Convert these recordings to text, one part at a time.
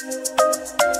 Yes,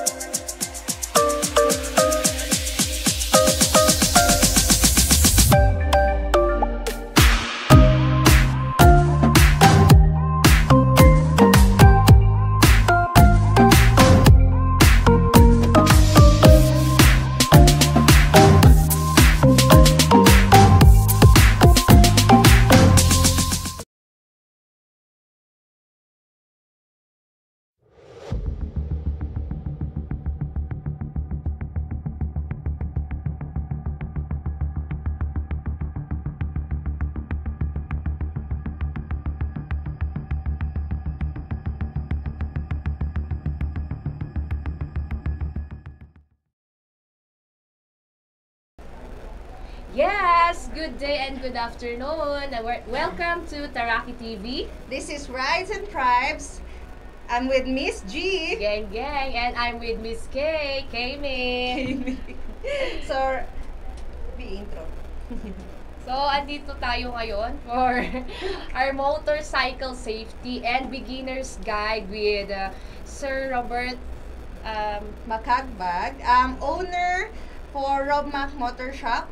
good day and good afternoon. Wel- Welcome to Taraki TV. This is Rides and Tribes. I'm with Miss G. Gang gang and I'm with Miss K, Kame. so, be intro. So, andito tayo ngayon for our motorcycle safety and beginner's guide with uh, Sir Robert um, Makagbag. Um, owner for Rob Mac Motor Shop.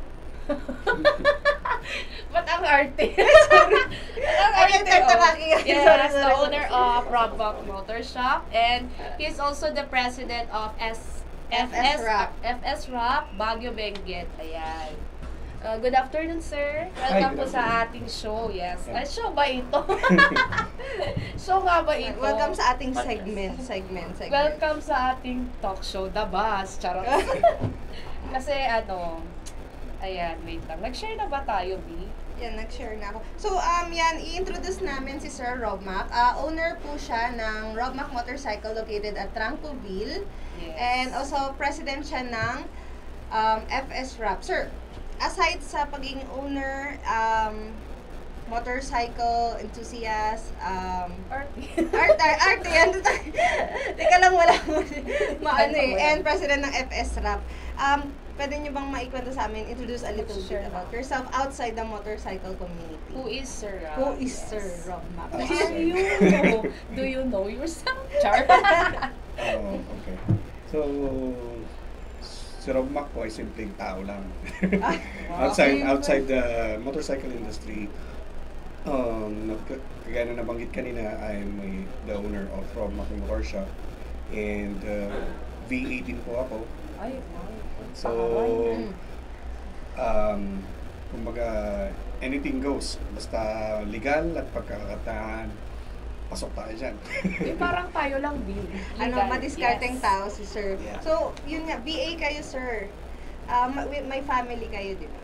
Ba't ang arte? ang Ay, arte, oh. Yes, Sorry, the sorry. owner of Robbok Motor Shop and he's also the president of S FS FS Rap. FS Rap Baguio Benguet. Ayan. Uh, good afternoon, sir. Welcome po sa ating show. Yes. Yeah. Ay, show ba ito? show nga ba ito? Welcome sa ating segment. Segment. segment. Welcome sa ating talk show, The Bus. Charot. Kasi ano, ayan, wait lang. Nag-share na ba tayo, B? Yan, nag-share na ako. So, um, yan, i-introduce namin si Sir Rob Mac. Uh, owner po siya ng Rob Mac Motorcycle located at Trancoville. Yes. And also, president siya ng um, FS Rap. Sir, aside sa pagiging owner, um, motorcycle enthusiast, um, Arty. art, art, art, yan. Teka lang, wala mo. Maano eh. And president ng FS Rap. Um, pwede nyo bang maikwento sa amin, introduce a little Sure. bit about yourself outside the motorcycle community? Who is Sir Rob? Who is Yes. Sir Rob Mac? Who are you? Do you know yourself, Char? Oh, okay. So, si Rob Mac po ay simpleng tao lang. Wow. outside outside the motorcycle industry, um, kagaya na nabanggit kanina, I'm a, the owner of Rob Mac Motor Shop. And uh, V18 po ako. Ay, wow. So, um, kumbaga, anything goes. Basta legal at pagkakataan, pasok tayo dyan. Eh, parang tayo lang, B. ano, madiskarteng Yes. tao si Sir. Yeah. So, yun nga, BA kayo, Sir. Um, with my family kayo, di ba?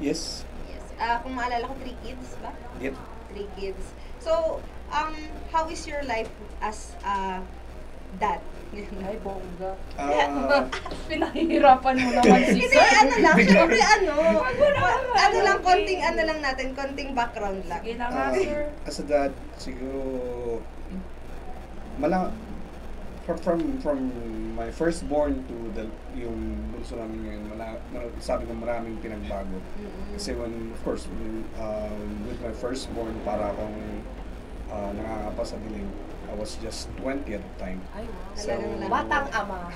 yes. Yes. Ah, kung maalala ko, three kids ba? Yep. Three kids. So, um, how is your life as a dad? Ay, bongga. Ah, Pinahihirapan mo naman si Hindi, ano lang, syempre ano, ano lang, konting ano lang natin, konting background lang. Sige na nga, Ah, Sir. as a dad, siguro, mala, from, from, from my firstborn to the, yung bunso namin ngayon, mala, mala, sabi ko maraming pinagbago. Kasi when, of course, when, um, with my firstborn, para akong uh, nangangapa sa dilim. I was just 20 at the time. Ay, wow. So. Batang ama.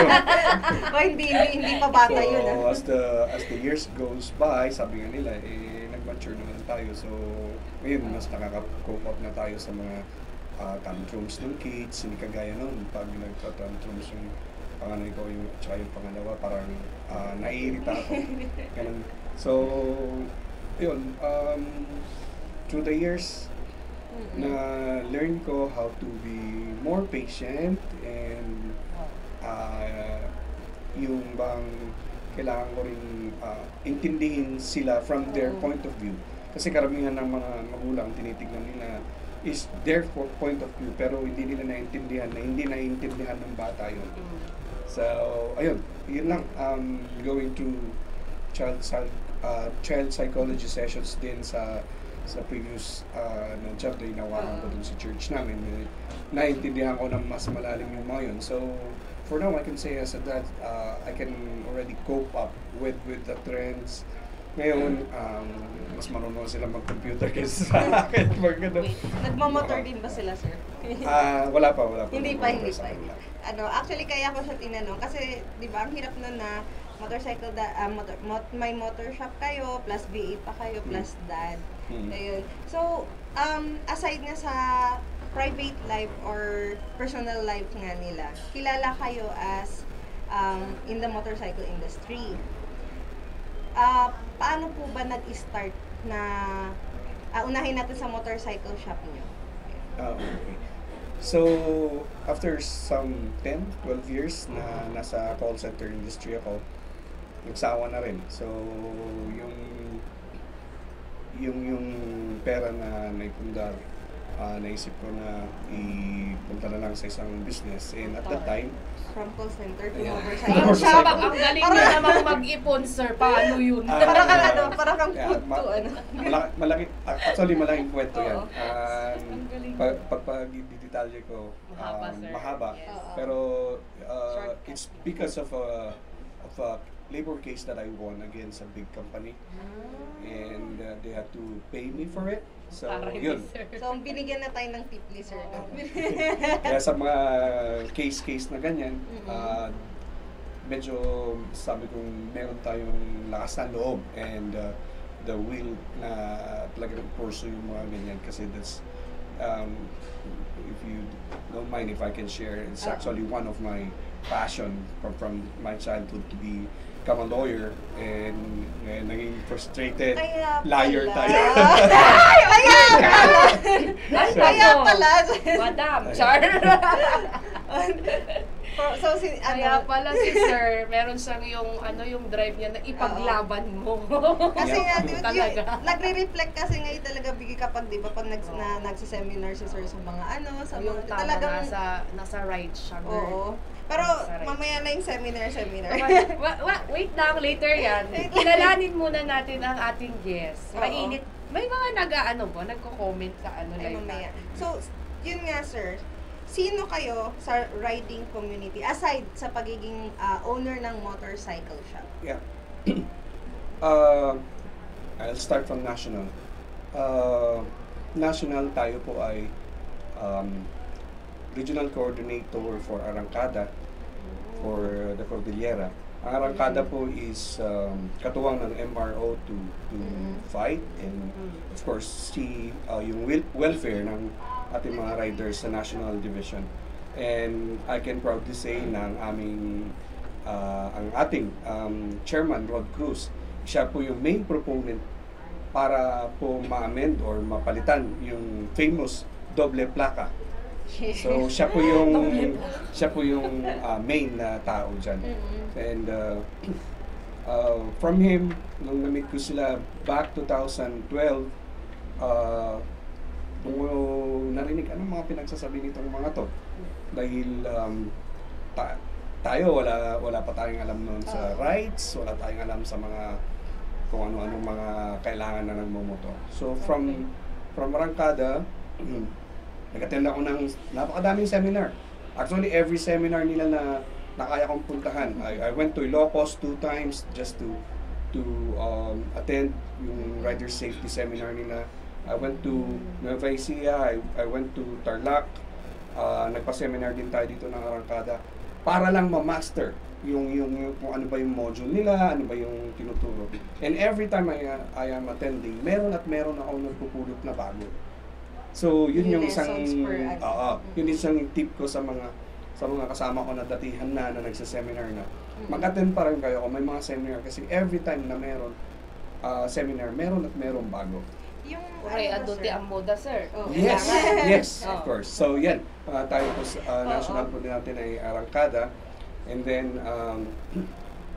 o, hindi, hindi, hindi pa bata so, yun. ah. as the as the years goes by, sabi nga nila, eh, nag-mature naman tayo. So, ngayon, mas nakaka-cope up na tayo sa mga ah, tantrums ng kids. Hindi kagaya noon, pag nagka-tantrums yung panganay ko, yung, tsaka yung pangalawa, parang uh, naiirita ako. Ganun. So, yun, um, through the years, Mm-mm. na learn ko how to be more patient and uh, yung bang kailangan ko rin uh, intindihin sila from their Oo. point of view. Kasi karamihan ng mga magulang tinitignan nila is their po- point of view pero hindi nila naintindihan na hindi naintindihan ng bata yun. Mm. So, ayun, yun lang. Um, going to child uh, child psychology sessions din sa sa previous uh, na job na inawakan ko dun sa church namin. Eh, Naintindihan ko na mas malalim yung mga yun. So, for now, I can say as a dad, uh, I can already cope up with with the trends Ngayon, um, mas marunong sila mag-computer kaysa sa akin. Wait, nagmamotor din ba sila, sir? Ah, wala pa, wala pa. hindi pa, hindi pa. Ano, actually kaya ko siya tinanong kasi 'di ba ang hirap nun na motorcycle da, ah, motor, mot, may motor shop kayo plus VA pa kayo plus dad. Hmm. Ayun. So, um aside nga sa private life or personal life nga nila, kilala kayo as um, in the motorcycle industry. Ah, paano po ba nag-start na ah, unahin natin sa motorcycle shop niyo? Ah, okay. So, after some 10, 12 years na nasa call center industry ako, nagsawa na rin. So, yung yung yung pera na naipundar, ah, naisip ko na ipunta na lang sa isang business. And at that time, From call center to Yeah. motorcycle shop. ang galing mo namang mag-ipon, sir. Paano yun? Ah, Para kang ano, para kang Yeah, food ma- to ano. malaki, malaki, actually malaking kwento yan. Galing. pag, pag, pag detalye ko, Mahaba, um, sir. mahaba. Yes. Pero uh, it's because of a, of a labor case that I won against a big company. And uh, they had to pay me for it. So, hindi, yun. sir. So, binigyan na tayo ng tip ni sir. no? Kaya sa mga case-case na ganyan, Mhm. uh, medyo sabi kong meron tayong lakas ng loob and uh, the will na talagang pursue yung mga ganyan kasi that's um, if you don't mind if I can share it's Ah. actually one of my passion from, from my childhood to be become a lawyer and ngayon naging frustrated Kaya liar pala. tayo Ay, kaya pala. Ay, Kaya pala. Madam, char. so, si, Kaya ano, pala si sir, meron siyang yung ano yung drive niya na ipaglaban mo. Kasi nga, di ba, yung, Talaga. nagre-reflect kasi ngayon talaga bigay kapag, di ba, pag nag, na, nagsiseminar si sir sa mga ano, sa yung mga, tama talagang, nasa, nasa right siya. girl. oo. Pero, mamaya na yung seminar, seminar. wa- wa- wa- wait lang, later yan. Kilalanin muna natin ang ating guest. Mainit. May mga nag-ano ba? Nagko-comment sa ano Ay, live mamaya. natin. So, yun nga, sir. Sino kayo sa riding community aside sa pagiging ah, owner ng motorcycle shop? Yeah. uh, I'll start from national. Uh, national tayo po ay um, regional coordinator for Arangkada for the Cordillera. Ang Arangkada po is um, katuwang ng MRO to to Mhm. fight and Mm. of course see uh, yung wel- welfare ng ating mga riders sa national division. And I can proudly say na ang aming uh, ang ating um, chairman Rod Cruz, siya po yung main proponent para po ma-amend or mapalitan yung famous doble plaka. So siya po yung siya po yung uh, main na tao diyan. Mm-mm. And uh, uh, from him, nung na-meet ko sila back 2012, uh, nung narinig, anong mga pinagsasabi nitong mga to? Dahil um, ta- tayo, wala, wala pa tayong alam noon sa rights, wala tayong alam sa mga kung ano-ano mga kailangan na nagmumotor. So from from Rangkada, nag-attend ako ng napakadaming seminar. Actually, every seminar nila na na kaya kong puntahan. I, I went to Ilocos two times just to to um, attend yung rider safety seminar nila. I went to Nueva Ecija, I, I went to Tarlac, uh, nagpa-seminar din tayo dito ng Arangkada para lang ma-master yung, yung, yung kung ano ba yung module nila, ano ba yung tinuturo. And every time I, I am attending, meron at meron ako nagpupulot na bago. So, yun yung isang. Oo, yun isang tip ko sa mga sa mga kasama ko na datihan na na nagsa-seminar na. Mag-attend pa rin kayo kung may mga seminar kasi every time na meron ah, seminar, meron at meron bago. Yung, Uray, ano sir? ang moda, sir. Oh. Yes, yes, of course. So, yan. ah, tayo po sa Oo. national po din natin ay Arangkada. And then, um,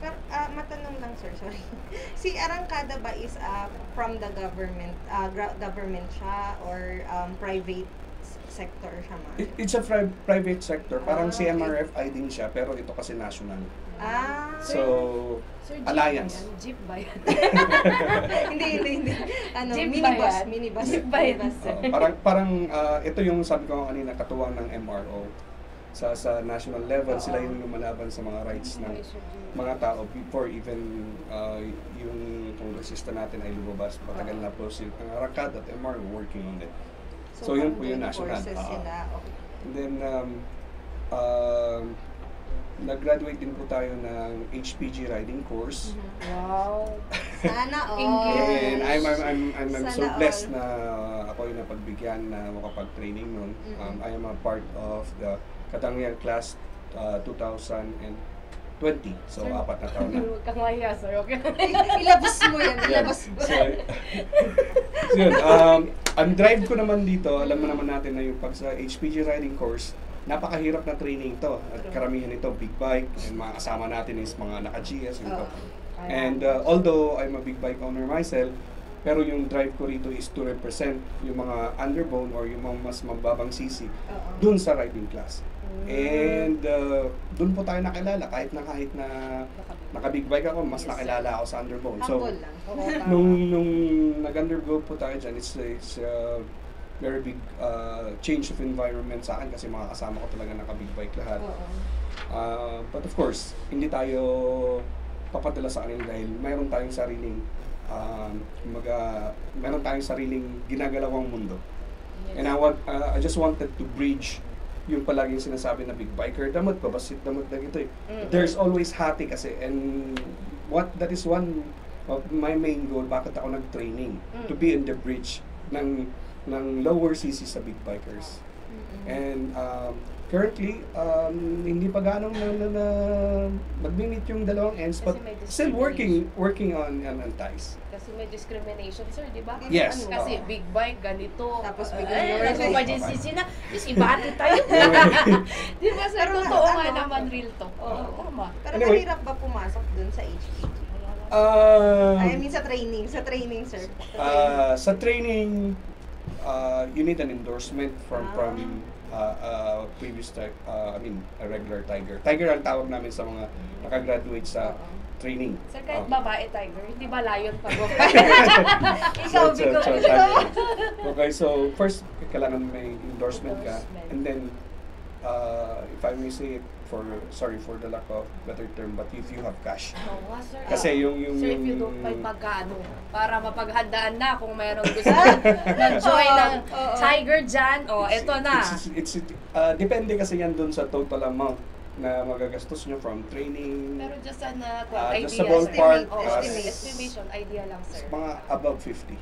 Pero, ah, matanong lang sir, sorry. si Arangkada ba is ah, from the government, gra- government siya or um, private sector siya ma? it- it's a pri- private sector. Parang Ah, CMRFI din siya, pero ito kasi national. Ah, So, Sir, jeep Alliance. Jeep ba yan? hindi, hindi, hindi. Ano, Jeep minibus, minibus. Jeep ba yan, sir? Oo, parang parang ah, ito yung sabi ko kanina katuwang ng MRO. Sa sa national level sila yung lumalaban sa mga rights ng mga tao before even uh, yung kongresista natin ay lumabas. Matagal na po si ang Aracad at MR working on it. So, yun po yung national. Okay. And then, um, um, nag-graduate din po tayo ng HPG riding course. Wow. Sana all. And I'm, I'm, I'm, I'm, I'm so blessed all. na ako yung napagbigyan na makapag-training nun. Mm-mm. Um, I am a part of the Katangian class uh, 2020. So, Sir, apat na taon na. Huwag kang mahiya, sir. Okay. Ilabas mo yan, ilabas mo. So, so yun, um, ang drive ko naman dito, alam mo naman natin na yung pag sa HPG riding course, napakahirap na training to. At karamihan ito, big bike, and mga kasama natin is mga naka-GS. Oo. And uh, although I'm a big bike owner myself, pero yung drive ko rito is to represent yung mga underbone or yung mga mas mababang CC Oo. dun sa riding class. And uh, dun po tayo nakilala kahit na kahit na naka-big bike ako, mas Yes, nakilala ako sa underbone. So, lang. Nung nung nag-undergo po tayo dyan, it's, it's a very big uh, change of environment sa akin kasi mga kasama ko talaga naka-big bike lahat. Oo. Uh, but of course, hindi tayo papadala sa kanila dahil mayroon tayong sariling um, kumaga, mayroon tayong sariling ginagalawang mundo. And I want uh, I just wanted to bridge yung palaging sinasabi na big biker, damot pa, basit damot na ito eh. Mm-mm. There's always hati kasi and what that is one of my main goal bakit ako nag-training Mm. to be in the bridge ng ng lower CC sa big bikers. Mm-mm. And um, currently, um, hindi pa ganong na, na, na magmi-meet yung dalawang ends, Kasi but still working working on, on, on ties. Kasi may discrimination, sir, di ba? Yes. Ano, kasi big bike, ganito. Tapos biglang eh, lower nasa bike. emergency na. Is ibati tayo. di ba, sir? Pero Totoo nga ano, naman, real talk. Oo, Oo. tama. Pero Anyway. mahirap ba pumasok dun sa HPG? Uh, I mean sa training, sa training sir. Sa training. uh, sa training, uh, you need an endorsement from Ah. from uh, uh, previous uh, I mean a regular tiger. Tiger ang tawag namin sa mga nakagraduate sa. Training. Sir, kahit Oh. babae, tiger, hindi ba lion pa go? Ikaw, So, so, bigo. so, tiger. Okay, so first kailangan may endorsement ka Endorsement. and then uh, if I may say it for sorry for the lack of better term but if you have cash nga, sir. kasi yung yung Sir, if you yung- don't may pagkano, para mapaghandaan na kung mayroong gusto nag-join ng tiger dyan, o, oh, It's- eto na. It's, it's, it's, uh, depende kasi yan dun sa total amount na magagastos nyo from training, Pero just an uh, Ah, idea, just sa sir. ballpark, Oo, uh, estimate. estimation, idea lang, sir. mga above 50.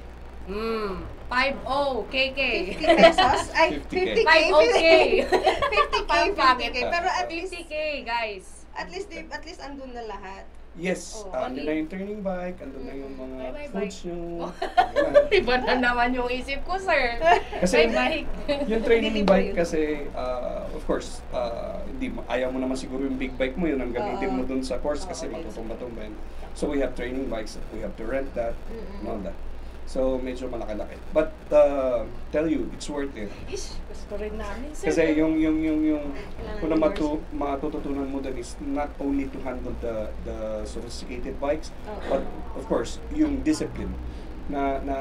Mm, 5-0, KK. 50 pesos? Ay, 50K. 50K. 5-0K. 50K, Pang pangit. 50K. Pero at least, 50K, guys. at least, at least andun na lahat. Yes, Oh, uh, only- na yung training bike, andun na yung mga May may foods nyo. Oh. Iba na naman yung isip ko, sir. Kasi May bike. yung training bike kasi, uh, of course, uh, hindi ayaw mo naman siguro yung big bike mo, yun ang gamitin mo dun sa course kasi Oo, matutumba-tumba yun. So we have training bikes, we have to rent that, and all that. So medyo malaki-laki. But uh, tell you, it's worth it. Ish, gusto rin namin, sir. Kasi yung yung yung yung kung na matu, matututunan mo dun is not only to handle the the sophisticated bikes, Oo. but of course yung discipline na na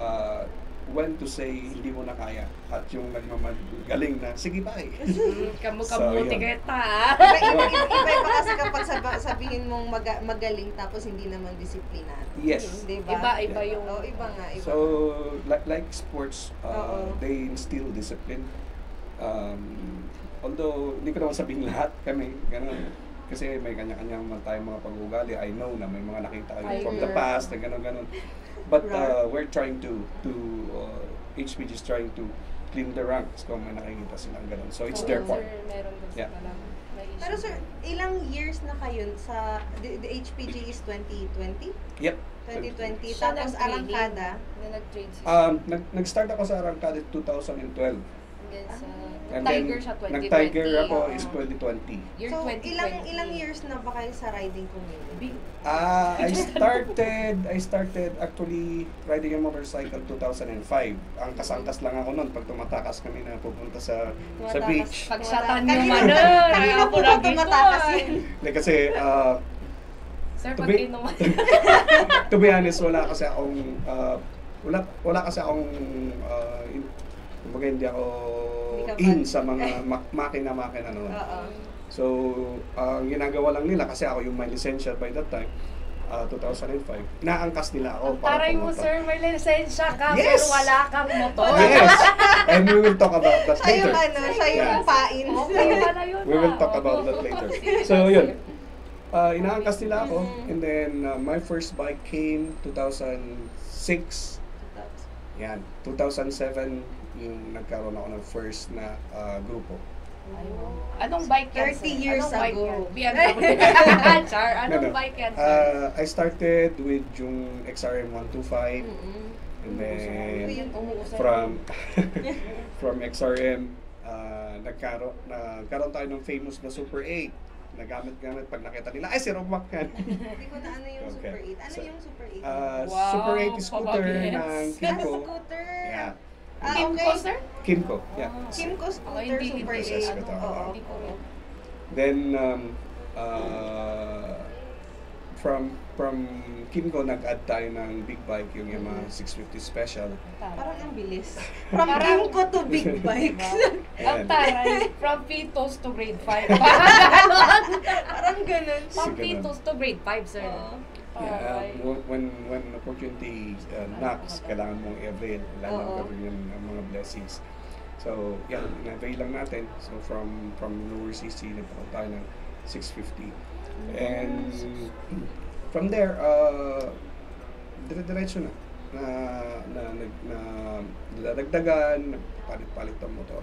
uh, when to say hindi mo na kaya at yung nagmamagaling na sige pa eh. Mm, Kamu-kamuti So, kita. Iba, iba, iba, iba pa kasi kapag sab- sabihin mong maga- magaling tapos hindi naman disiplinado. Yes. Di Iba, ba? iba yung... Oo, iba nga, iba. So like like sports, uh, they instill discipline. Um, although hindi ko naman sabihin lahat kami ganun kasi may kanya-kanya man tayong mga pag-uugali. I know na may mga nakita kayo from the past na gano'n-gano'n. But uh, we're trying to to uh, HPG is trying to clean the ranks kung may nakikita silang gano'n. So it's Oo, their part. Sir, meron gusto Yeah. lang. May issue. Pero sir, ilang years na kayo sa, the, the HPG is 2020? Yep. 2020, Siya tapos. Arangkada. Na nag-trade Um, nag, nag-start ako sa Arangkada 2012. Hanggang sa... And Tiger then, siya 2020. Nag-Tiger ako is 2020. Year so, 2020. ilang ilang years na ba kayo sa riding community? Ah, I started, I started actually riding a motorcycle 2005. Ang kasangkas lang ako noon pag tumatakas kami na pupunta sa sa Tumatakas. beach. Pagsatan Kanina- yung ano. kanina po po ba tumatakas yun? Like, kasi uh, Sir, To be- to be honest, wala kasi akong uh, wala wala kasi akong uh, kumbaga hindi ako Hindi in sa mga ma- makina-makina noon. Oo. So, ang ginagawa lang nila, kasi ako yung may lisensya by that time, uh, 2005, naangkas nila ako para Taray mo, sir, may lisensya ka, Yes! pero wala kang motor. Yes! And we will talk about that Siya yung later. ano, siya yung Yeah. pain. Okay pala yun. We will ah. talk about that later. So, yun. Uh, inaangkas nila ako, and then uh, my first bike came 2006. Yan, 2007 yung nagkaroon ako ng first na uh, grupo. Anong bike yan, 30 sir? years Anong bike ago. yan? Char, anong No, no. bike yan, sir? Uh, I started with yung XRM 125 Mm-mm. and then umuusay. from from XRM uh, nagkaroon nagkaroon tayo ng famous na Super 8 nagamit-gamit pag nakita nila ay si Romac yan Hindi ko na ano yung Okay. Super 8. Ano So, yung Super 8? uh, Wow, Super 8 scooter pabagets. ng Ah, Kimco scooter. yeah Ah, Kimco, okay. sir? Kimco yeah Kimco scooter, hindi, Super hindi. 8. Ano, Oo. Ko. Then um, uh, from from Kimco nag-add tayo ng big bike yung Yamaha 650 Special. Parang ang bilis. From Kimco to big bike. Ang taray, from Pitos to grade 5. Parang ganun. From Pitos to grade 5, sir. Oo. Yeah, um, when when opportunity uh, knocks, kailangan mong i-avail, lalo Oo. ka rin ng mga blessings. So, yan, in-avail lang natin. So, from from lower CC, nagkaroon tayo ng 650. And from there, uh, dire-diretso na. Na, na, na, na, nadadagdagan, palit-palit ang motor.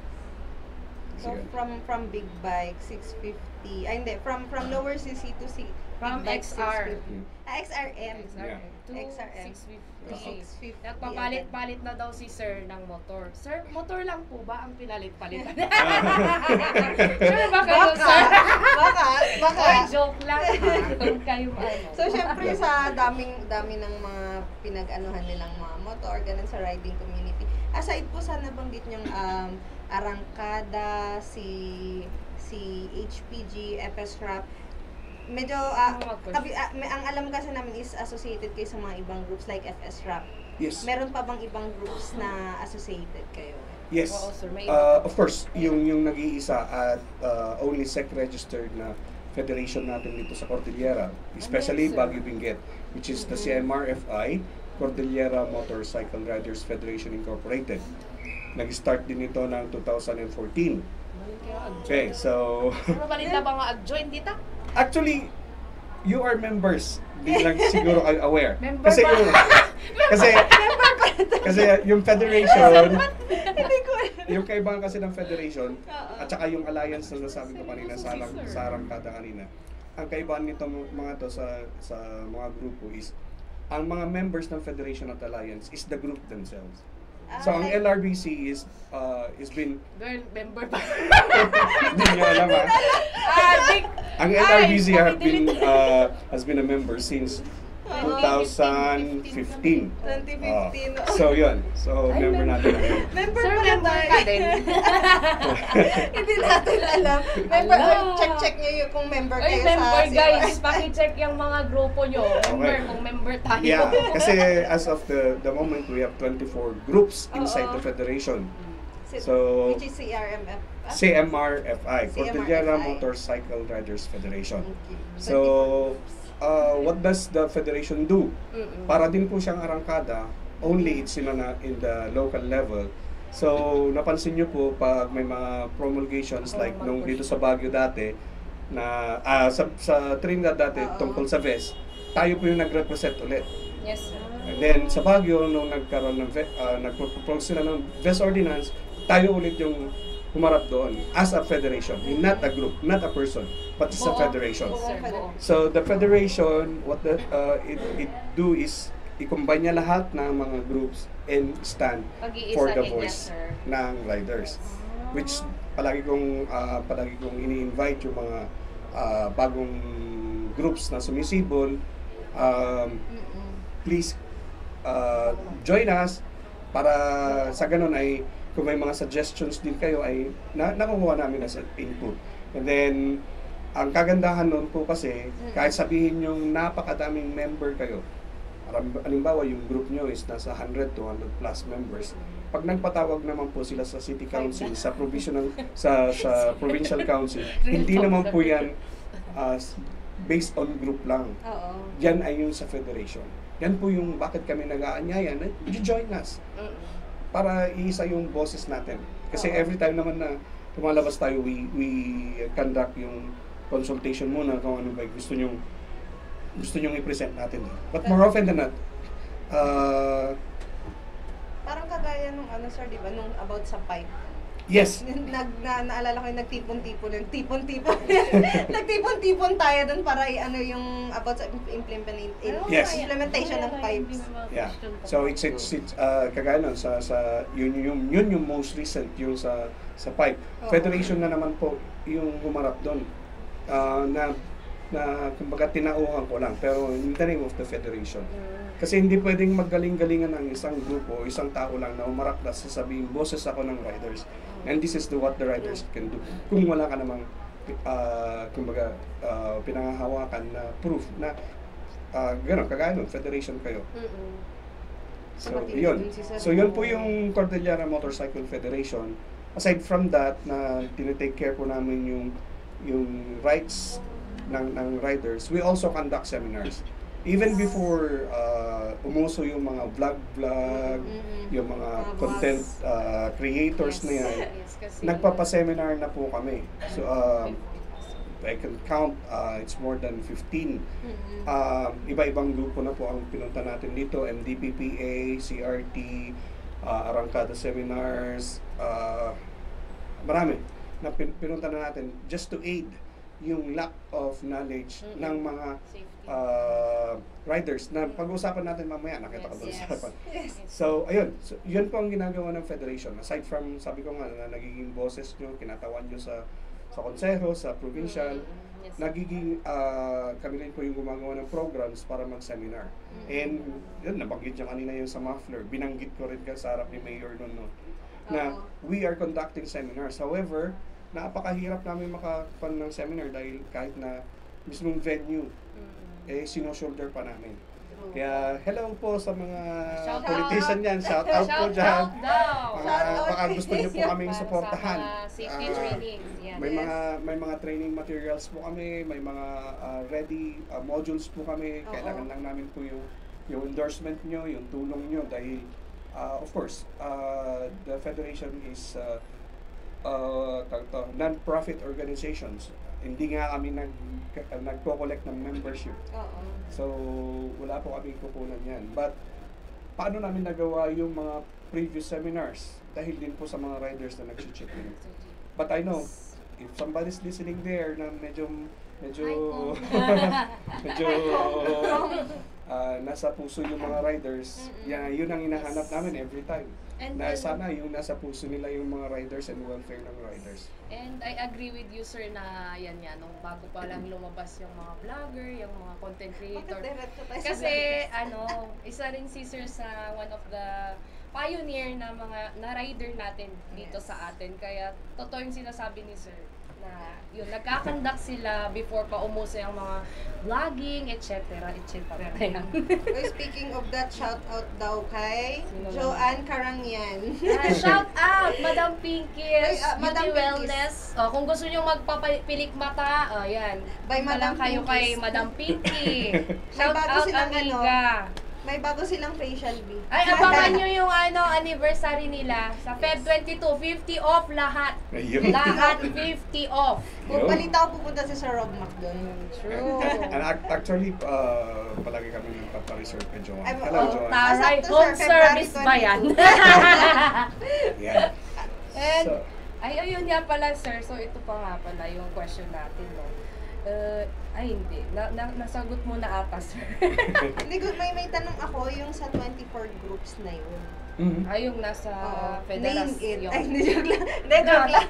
So from from big bike 650. Ay hindi, from from lower CC to C From XR. 650. Ah, XRM. Yeah. To XRM. 650. 650. Nagpapalit-palit na daw si sir ng motor. Sir, motor lang po ba ang pinalit-palitan? sure ba kayo, Baka, sir? baka, baka. Or joke lang. Kung kayo ano. So, syempre, sa daming dami ng mga pinag-anuhan nilang mga motor, ganun sa riding community. Aside po sa nabanggit niyong um, Arangkada, si si HPG, FS Rap, medyo, ah, Mga question. kabi- ah, may- ang alam kasi namin is associated kayo sa mga ibang groups like FS Rap. Yes. Meron pa bang ibang groups na associated kayo? Yes. Oo, sir. May iba Uh, pa. of course, yung yung nag-iisa at uh, only SEC registered na federation natin dito sa Cordillera, especially Ano? Baguio Benguet, which is the CMRFI, Cordillera Motorcycle Riders Federation Incorporated. Nag-start din ito ng 2014. Okay, so Sir, balita ba nga ag-join dito? Actually you are members. Di lang siguro aware. Member kasi ba? yung kasi kasi yung federation Hindi ko yung kaibahan kasi ng federation at saka yung alliance na nasabi ko kanina sa arang, sa arangkada kanina. Ang kaibahan nito mga to sa sa mga grupo is ang mga members ng federation at alliance is the group themselves so ang Ah, LRBC is uh, is been Girl, member pa. hindi niyo alam ah. ah, di- ang Ay, LRBC have been uh, has been a member since 2015 Ah, 2015. so yun so Ay, member member. natin member Sir, pala member tayo. ka din. Hindi natin alam. Member, check-check nyo yung kung member Ay, kayo member sa guys, pakicheck yung mga grupo nyo. Member, Okay. kung member tayo. Yeah, kasi as of the the moment we have 24 groups inside Oo. the federation. Si- So, which is CRMF. ah? CMRFI, Cordillera. Motorcycle Riders Federation. Okay. So, uh, what does the federation do? Mm-mm. Para din po siyang arangkada, only it's in, a, in the local level. So, napansin nyo po pag may mga promulgations Oo, like nung dito sa Baguio dati, na ah, sa, sa Trinidad dati Oo. tungkol sa VES, tayo po yung nag-represent ulit. Yes, sir. And then sa Baguio, nung nagkaroon ng, uh, nagpropose sila ng VES ordinance, tayo ulit yung humarap doon as a federation, not a group, not a person, but it's a federation. So the federation, what the, uh, it, it do is i-combine niya lahat ng mga groups and stand for the voice ng riders. Which palagi kong uh, palagi kong ini-invite yung mga uh, bagong groups na sumisibol. Um, please uh, join us para sa ganun ay kung may mga suggestions din kayo ay na nakukuha namin as input. And then, ang kagandahan nun po kasi, kahit sabihin yung napakadaming member kayo, Halimbawa, yung group nyo is nasa 100 to 100 plus members. Pag nagpatawag naman po sila sa city council, sa provisional, sa sa provincial council, hindi naman po yan uh, based on group lang. Oo. Yan ay yung sa federation. Yan po yung bakit kami nag-aanyaya na join us. Para iisa yung boses natin. Kasi Oo. every time naman na tumalabas tayo, we, we conduct yung consultation muna kung ano ba gusto nyong gusto nyong i-present natin. But more often than not, uh, Parang kagaya nung ano sir, di ba, nung about sa pipe. Yes, Nag, na, naalala ko yung nagtipon-tipon, yung tipon-tipon. nagtipon-tipon tayo dun para i-ano yung about sa implement, Ano Yes. implementation Ano ng pipes. yeah. So it's it's, it's uh, kagaya nun, sa sa yun yung yun yung most recent yung sa sa pipe. Oo. Federation na naman po yung humarap doon. Uh, na na kumbaga tinauhan ko lang pero in the name of the federation. Mm. Kasi hindi pwedeng magaling-galingan ng isang grupo isang tao lang na umarap na sasabihin, boses ako ng riders. And this is the what the riders can do. Kung wala ka namang, uh, kumbaga, uh, pinangahawakan na proof na, uh, gano'n, kagaya nun, federation kayo. Mm-mm. So, Matindi yun. So, yun po yung Cordillera Motorcycle Federation. Aside from that, na tinitake care po namin yung yung rights ng, ng riders, we also conduct seminars. Even before uh, umuso yung mga vlog-vlog, Mm-mm. yung mga Mga content uh, creators na yan, Yes, nagpapaseminar na po kami. So, um, I can count, uh, it's more than 15 Mm-mm. um, iba-ibang grupo na po ang pinunta natin dito, MDPPA, CRT, uh, Arangkada Seminars, uh, marami na pin- pinunta na natin just to aid yung lack of knowledge Mm-mm. ng mga safety. uh, riders na pag-uusapan natin mamaya, nakita ko doon yes. Yes. So, ayun. So, yun po ang ginagawa ng federation. Aside from, sabi ko nga, na nagiging boses nyo, kinatawan nyo sa sa konseho, sa provincial, Mm-mm. Yes. nagiging ah, kami rin po yung gumagawa ng programs para mag-seminar. And yun, nabanggit niya kanina yung sa muffler. Binanggit ko rin ka sa harap ni Mayor noon no, na we are conducting seminars. However, napakahirap namin makapan ng seminar dahil kahit na mismong venue, Mm-mm. eh, sino-shoulder pa namin. True. Kaya, hello po sa mga Shout politician out. yan. Shout out po Shout dyan. out! Mga, Shout out. baka gusto niyo po kaming suportahan. Safety Ah, trainings. Yan. May Yes. mga may mga training materials po kami, may mga ah, ready ah, modules po kami. Oo. Kailangan lang namin po yung yung endorsement nyo, yung tulong nyo dahil ah, of course, ah, the federation is uh, uh, to, non-profit organizations. Hindi nga kami nag uh, nagko-collect ng membership. Oo. So, wala po kami kukunan yan. But, paano namin nagawa yung mga previous seminars? Dahil din po sa mga riders na nag-check in. But I know, if somebody's listening there na medyo medyo medyo ah, nasa puso yung mga riders, Mm-mm. yan, yun ang hinahanap namin every time. And Na then- sana yung nasa puso nila yung mga riders and welfare ng riders. And I agree with you, sir, na yan yan, nung bago pa lang lumabas yung mga vlogger, yung mga content creator. Kasi, ano, isa rin si sir sa one of the pioneer na mga na rider natin dito Yes. sa atin. Kaya, totoo yung sinasabi ni sir na yun, nagkakandak sila before pa umuso yung mga vlogging, etc. etc. Yan. Uy, speaking of that, shout out daw kay Sino Joanne Karangyan. Ah, shout out, Madam Pinkies, Ay, ah, Madam Beauty Pinkies. Wellness. Oh, kung gusto nyo magpapilik mata, oh, yan. By Madam kayo kay. Madam Pinky. Shout out, silang ano, amiga. May bago silang facial bee. Ay, abangan nyo yung ano, anniversary nila. Sa Feb 22, 50 off lahat. Ayun. Lahat 50 off. Kung balita ko pupunta si Sir Rob doon. True. And ac- actually, uh, palagi kami nagpapareserve kay Joanne. Ay, Hello, oo. Joanne. Taray, Sakto, home sir, service ba yan? 22. Yeah. And, So, ay, ayun nga pala, sir. So, ito pa nga pala yung question natin, no? Uh, ay, hindi. Na, na, nasagot mo na ata, sir. Hindi ko, may, may tanong ako yung sa 24 groups na yun. mhm. ay, yung nasa Oo. federas. Name it. yung- Ay, hindi, joke lang. Hindi, joke lang.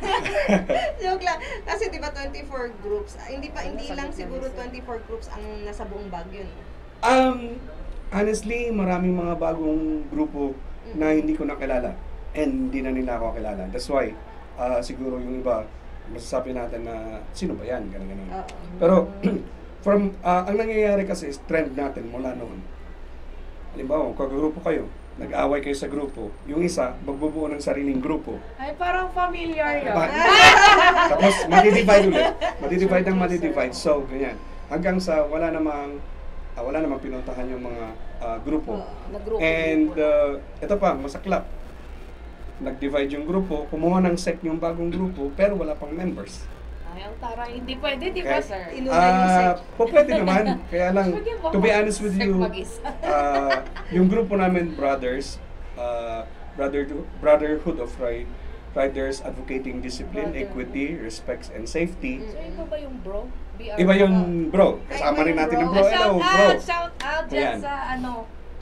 joke lang. Kasi di ba 24 groups, ah, hindi pa, hindi lang siguro ni Sir. 24 groups ang nasa buong Baguio. no? Um, honestly, maraming mga bagong grupo na hindi ko nakilala and hindi na nila ako kilala. That's why, uh, siguro yung iba, masasabi natin na sino ba yan, ganun ganun. Oo. Pero, from, uh, ang nangyayari kasi is trend natin mula noon. halimbawa, kagrupo kayo, nag-away kayo sa grupo, yung isa, magbubuo ng sariling grupo. Ay, parang familiar yun. Diba? Tapos, madi-divide ulit. Madi-divide ang madi-divide. So, ganyan. Hanggang sa wala namang, ah, wala namang pinuntahan yung mga ah, grupo. Nagrupo. And uh, ito pa, masaklap. Nag-divide yung grupo, kumuha ng sec yung bagong grupo, pero wala pang members. Ay, ang taray. Hindi pwede, di ba, Okay. sir? Inuna yung Ah, sec. po pwede naman. Kaya lang, to be honest with you, ah, yung grupo namin, brothers, uh, brother Brotherhood of Ride, Riders Advocating Discipline. Equity, Respects, and Safety. So, iba ba yung bro? BR Iba yung bro. Kasama rin natin yung bro. bro. Ah, Hello, shout bro. out, shout out dyan Ayan. sa ano.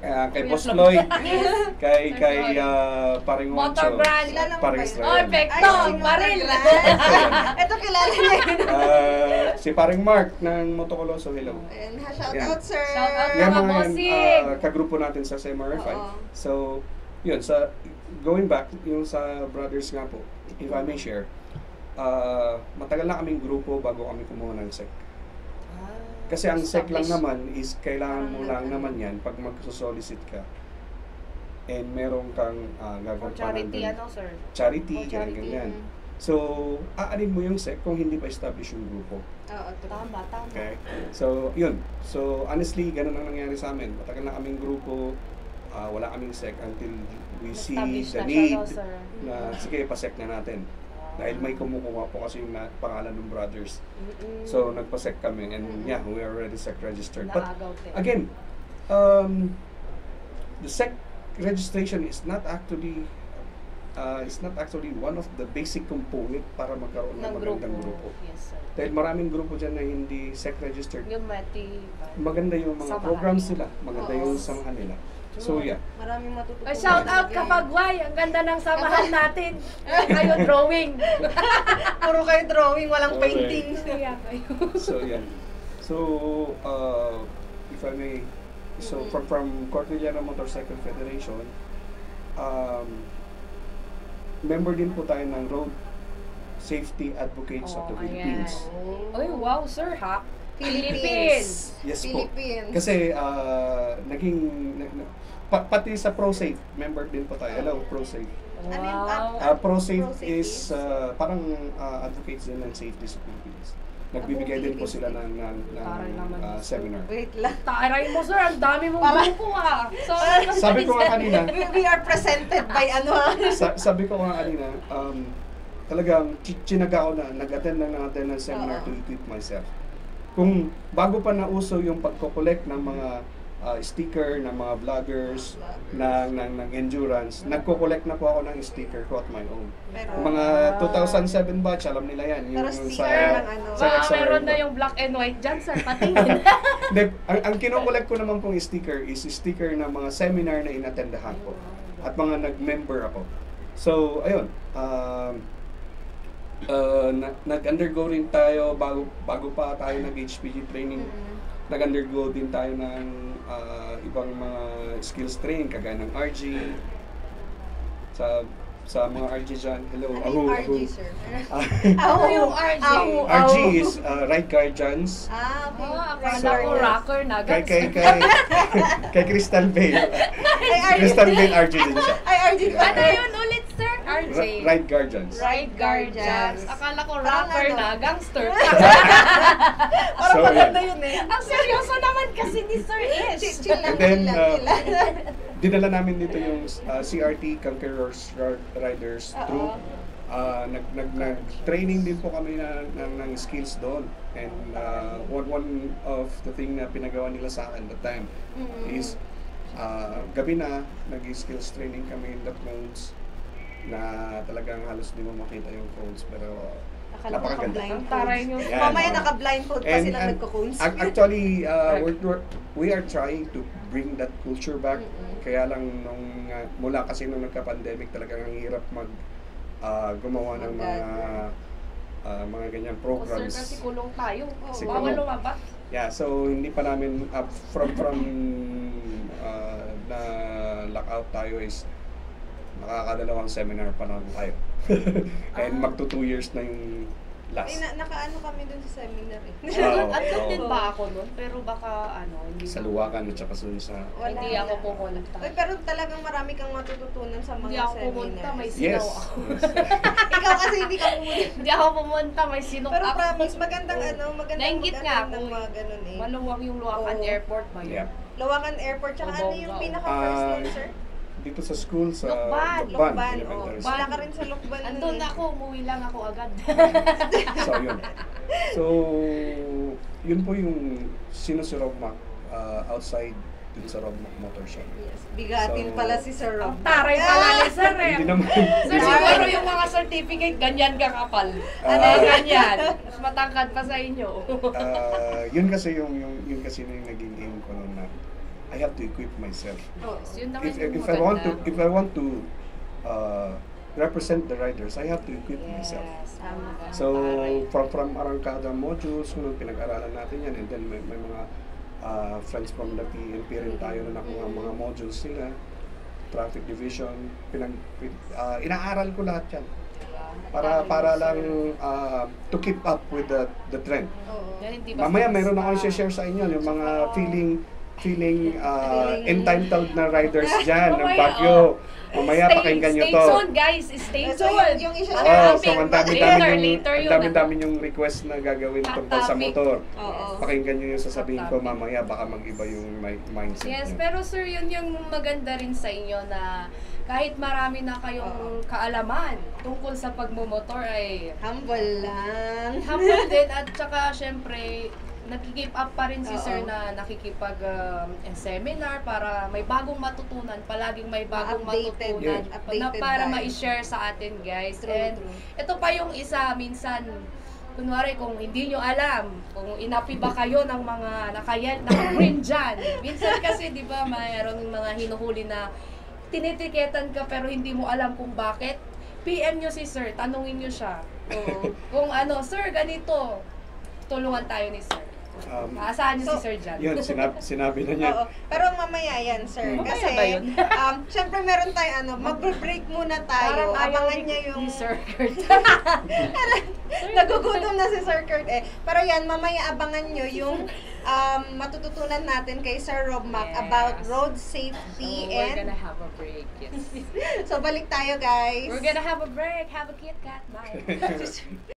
Ah, kay Boss. Lloyd, kay kay ah, Paring Motor Wancho, brand. Kilala mo Paring yun? Oh, Israel. epekto, baril. Ito kilala niya yun. Ah, si Paring Mark ng Motocoloso, hello. Ayan, ha, shout Ayan. out, sir. Shout out, Yan Mga mga yan, bossing. ah, kagrupo natin sa SMRF. Oo. So, yun, sa going back, yung sa brothers nga po, if I may share, ah, matagal na kaming grupo bago kami kumuha ng SEC. Kasi ang SEC lang Established. naman is kailangan mo lang naman yan pag magsosolicit ka and meron kang uh, For charity, ano, sir? charity, For ganyan, charity. ganyan. So, aanin mo yung SEC kung hindi pa establish yung grupo. Oo. Tama, tama. Okay? So, yun. So, honestly, ganun ang nangyari sa amin. Matagal na kaming grupo, ah, wala kaming sec until we see Established the need na, sige, pasec na natin. Dahil may kumukuha po kasi yung na, pangalan ng brothers. Mm-mm. So, nagpasec kami and Mm. yeah, we are already sec registered. But again, um, the sec registration is not actually uh, is not actually one of the basic component para magkaroon ng, ng grupo. magandang grupo. Yes, sir. Dahil maraming grupo dyan na hindi sec registered. Yung mati. maganda yung mga Samahan. programs nila, maganda Oo. yung samahan nila. So yeah, Maraming matututunan. Ay, shout out Kapagway! Ang ganda ng samahan natin. Kayo drawing. Puro kayo drawing, walang Okay. painting. Kayo. so yeah. So uh, if I may, so Mhm. from from Cordillera Motorcycle Federation, um, member din po tayo ng Road Safety Advocates of the Oh, Philippines. ayan. Ay, wow, sir, ha? Philippines. Yes po. Philippines. Kasi uh, naging na- na- pa- pati sa ProSafe member din po tayo. Hello, ProSafe. Ano Wow. Uh, ProSafe ProSafe is uh, parang uh, advocates din ng safety sa Philippines. Nagbibigay din po sila ng, ng, ng uh, seminar. Wait lang. Taray mo, sir. Ang dami mong Para- grupo, ha? So, Sabi ko nga kanina, We, are presented by ano sa, sabi ko nga kanina, um, talagang chi- chinaga ko na, nag-attend na natin ng seminar to equip myself. Kung bago pa nauso yung pagko-collect ng mga uh, sticker ng mga vloggers, ng, ng, ng endurance, nagko-collect na po ako ng sticker ko at my own. Pero, Mga 2007 batch, alam nila yan. Pero yung sticker ng ano. sa meron na yung black and white dyan, sir. Patingin. Ang, ang kinokollect ko naman pong sticker is sticker ng mga seminar na inattendahan ko at mga nag-member ako. So, ayun. Um, uh, na- nag-undergo rin tayo bago, bago pa tayo nag-HPG training. Mm. Nag-undergo din tayo ng uh, ibang mga skills training kagaya ng RG. Sa sa mga RG dyan. Hello, Ano ahu, yung ahu. RG, sir? Ah, Ano yung RG? Ahu, RG ahu. is uh, Ride Guardians. Ah, okay. Oh, Right, akala ko right. rocker na. Kay, kay, kay, kay Crystal Bale. Ay, RG. Crystal Bale RG din siya. Ay, RG? Ano yun ulit, sir? RJ. Ra- Ride Guardians. Ride Guardians. Akala ko ano? na, gangster. Parang So, maganda yun eh. Ang seryoso naman kasi ni Sir Ish. chill lang, And then, chill lang, uh. Dinala namin dito yung uh, CRT Conquerors Ri- Riders Oo. Troop. Uh, nag, nag, nag, training din po kami na, ng, ng skills doon. And uh, one, one of the thing na pinagawa nila sa akin that time Mm. is uh, gabi na, nag-skills training kami in the codes na talagang halos di mo makita yung codes pero Akala ko napakaganda. Ang taray nyo. Mamaya naka-blindfold pa And- sila nagko-cones. Ac- Actually, uh, we're, we're- we are trying to bring that culture back. Mm-mm. Kaya lang nung uh, mula kasi nung nagka-pandemic talagang ang hirap mag uh, gumawa ng mga uh, mga ganyang Oh, sir, programs. kasi kulong tayo. Kasi Bawal kulong. lumabas. Yeah, so hindi pa namin uh, from from uh, na lockout tayo is nakakadalawang seminar pa lang tayo. And Ah. magto two years na yung last. Ay, na, nakaano kami dun sa seminar eh. Oo, oo. din ba ako nun? Pero baka ano, hindi Sa ko- Luwakan at saka sun sa... Wala. Hindi ako pumunta. Uy, pero talagang marami kang matututunan sa mga Hindi ako pumunta, may seminars. Yes. sinaw ako. Ikaw kasi hindi ka pumunta. Hindi ako pumunta, may sinok Pero ako. promise, magandang Oo. ano, magandang Nainggit nga mag-attend ng ako. mga ganun eh. Maluwag yung Luwakan Oo. Airport ba yun? Yeah. Lawakan Airport, tsaka ano yung Obongga. pinaka-first Ah, nun, sir? Dito sa school, sa Lukban. Lukban, Elementary oh. School. Wala ka rin sa Lukban Andun eh. ako, umuwi lang ako agad. So, yun. So, yun po yung sino si Rob Mac uh, outside dun sa Rob Mac Motor Shop. Yes, bigatin So, pala si Sir Rob. Ang taray pala ni Sir eh. Hindi naman. Sir, siguro yung mga certificate, ganyan ka kapal. Ano Ah. ganyan? Mas matangkad pa sa inyo. Ah, yun kasi yung, yung yun kasi yung naging aim ko noon na I have to equip myself. Oh, yun naman If, yung if I want to if I want to uh, represent the riders, I have to equip myself. Yes, tama ka. So from from arangkada modules, kung pinag-aralan natin yan, and then may, may mga uh, friends from the PNP rin tayo na nakuha mga modules nila, traffic division, pinag, pin- uh, inaaral ko lahat yan para para lang uh, to keep up with the the trend. Oo. Mamaya meron akong share sa inyo yung mga feeling feeling uh, Feeling- entitled na riders dyan ng Baguio. Mamaya Stay- pakinggan nyo stay to. tuned, guys. Stay So, tuned. yung- yung isa- Oh, Share so ang dami Later, dami yung ang yun, dami ah. dami yung request na gagawin tungkol sa motor. Oo. Pakinggan nyo yung sasabihin ko mamaya baka mag-iba yung mi- mindset. Yes, nyo. pero sir, yun yung maganda rin sa inyo na kahit marami na kayong kaalaman tungkol sa pagmumotor ay Humble lang. humble din at saka syempre nagki-keep up pa rin si Oo. sir na nakikipag um, seminar para may bagong matutunan, palaging may bagong Updated. matutunan Yeah. na Updated para tayo. ma-share sa atin guys. True, And true. ito pa yung isa minsan kunwari kung hindi nyo alam kung inapi ba kayo ng mga nakayel naka-print dyan minsan kasi di ba mayroong mga hinuhuli na tinitiketan ka pero hindi mo alam kung bakit PM nyo si sir, tanungin nyo siya Oo. kung ano, sir ganito tulungan tayo ni sir Um, Maasahan nyo So, si sir dyan yun, sinabi, sinabi na niya. Oo. Pero mamaya yan, sir. Mamaya Kasi, ba yun? um, syempre meron tayo, ano, mag-break muna tayo. Parang ayaw Abangan ni- niya yung... ni Sir Kurt. Nagugutom na si Sir Kurt eh. Pero yan, mamaya abangan nyo yung um, matututunan natin kay Sir Rob Mac Yes. about road So, safety we're and... gonna have a break, yes. So, balik tayo, guys. We're gonna have a break, have a Kit Kat, bye.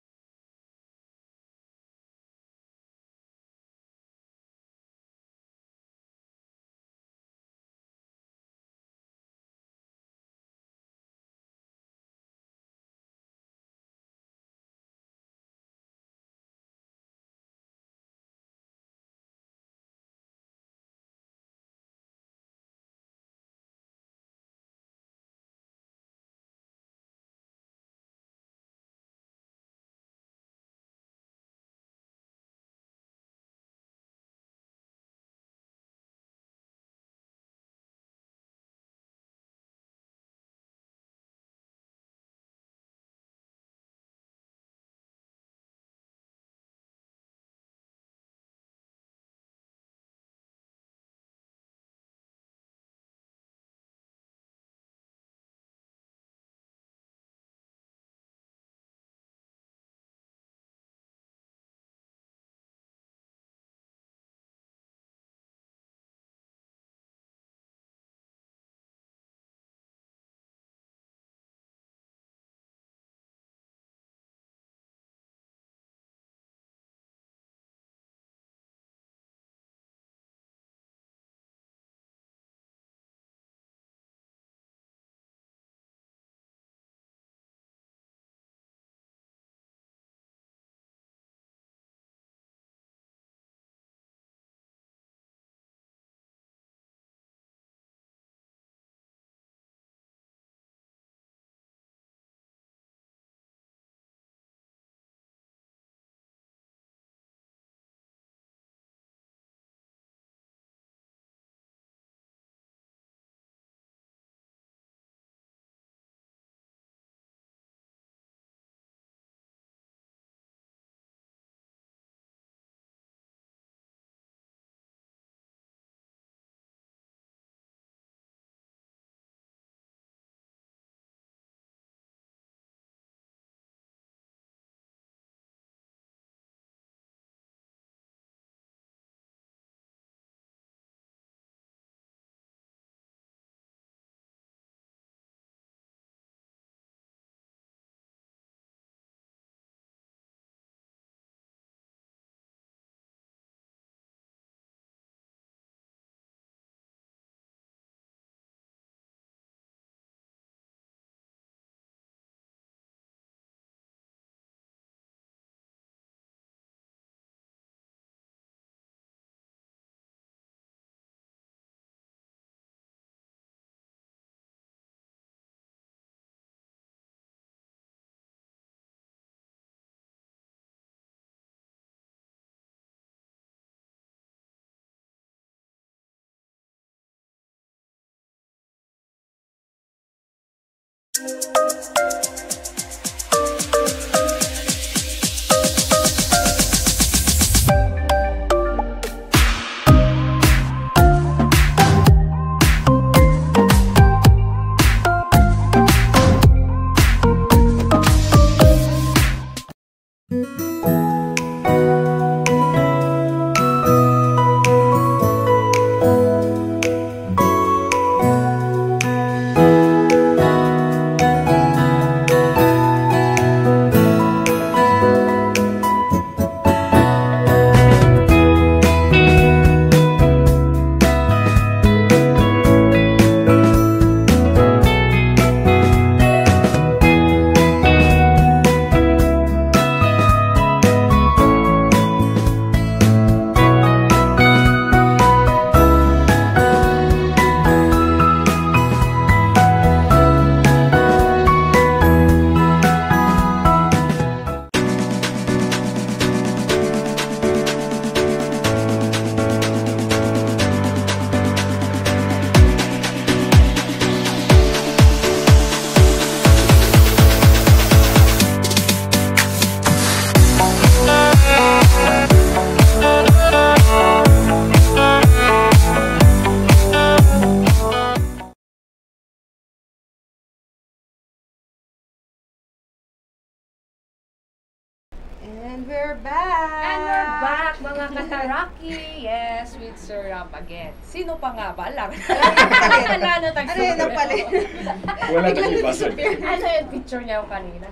And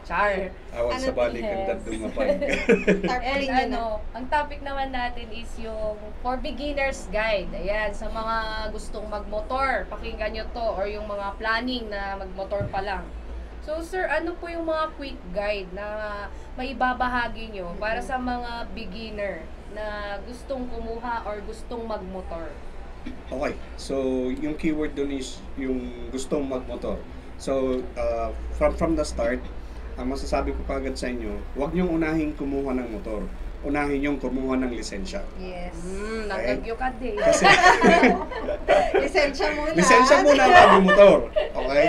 Char. Awag sa Ano, balik ang dadong mapag. And ano, ang topic naman natin is yung for beginners guide. Ayan, sa mga gustong magmotor, pakinggan nyo to or yung mga planning na magmotor pa lang. So sir, ano po yung mga quick guide na maibabahagi nyo para sa mga beginner na gustong kumuha or gustong magmotor? Okay, so yung keyword doon is yung gustong magmotor. So, uh, from from the start, ang masasabi ko kagad sa inyo, huwag niyong unahin kumuha ng motor. Unahin niyong kumuha ng lisensya. Yes. Hmm, nagagyo ka din. Kasi Lisensya muna. lisensya muna bago motor. Okay?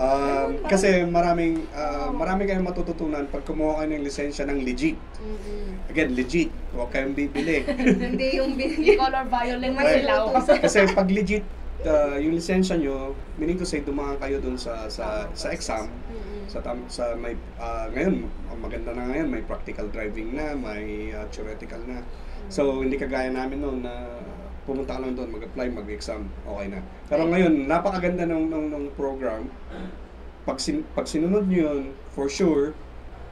Um, kasi maraming uh, marami kayong matututunan pag kumuha kayo ng lisensya ng legit. Mm-mm. Again, legit. Huwag kayong bibili. Hindi yung. Color violet Right. ilaw. Kasi pag legit uh, yung lisensya nyo, meaning to say dumaan kayo dun sa sa sa exam, Mm-mm. Sa tam, sa may ah, ngayon ang maganda na ngayon may practical driving na, may ah, theoretical na. So hindi kagaya namin noon na pumunta ka lang doon, mag-apply, mag-exam, okay na. Pero ngayon, napakaganda ng, ng, ng program. Pag, sin, pag sinunod nyo yun, for sure,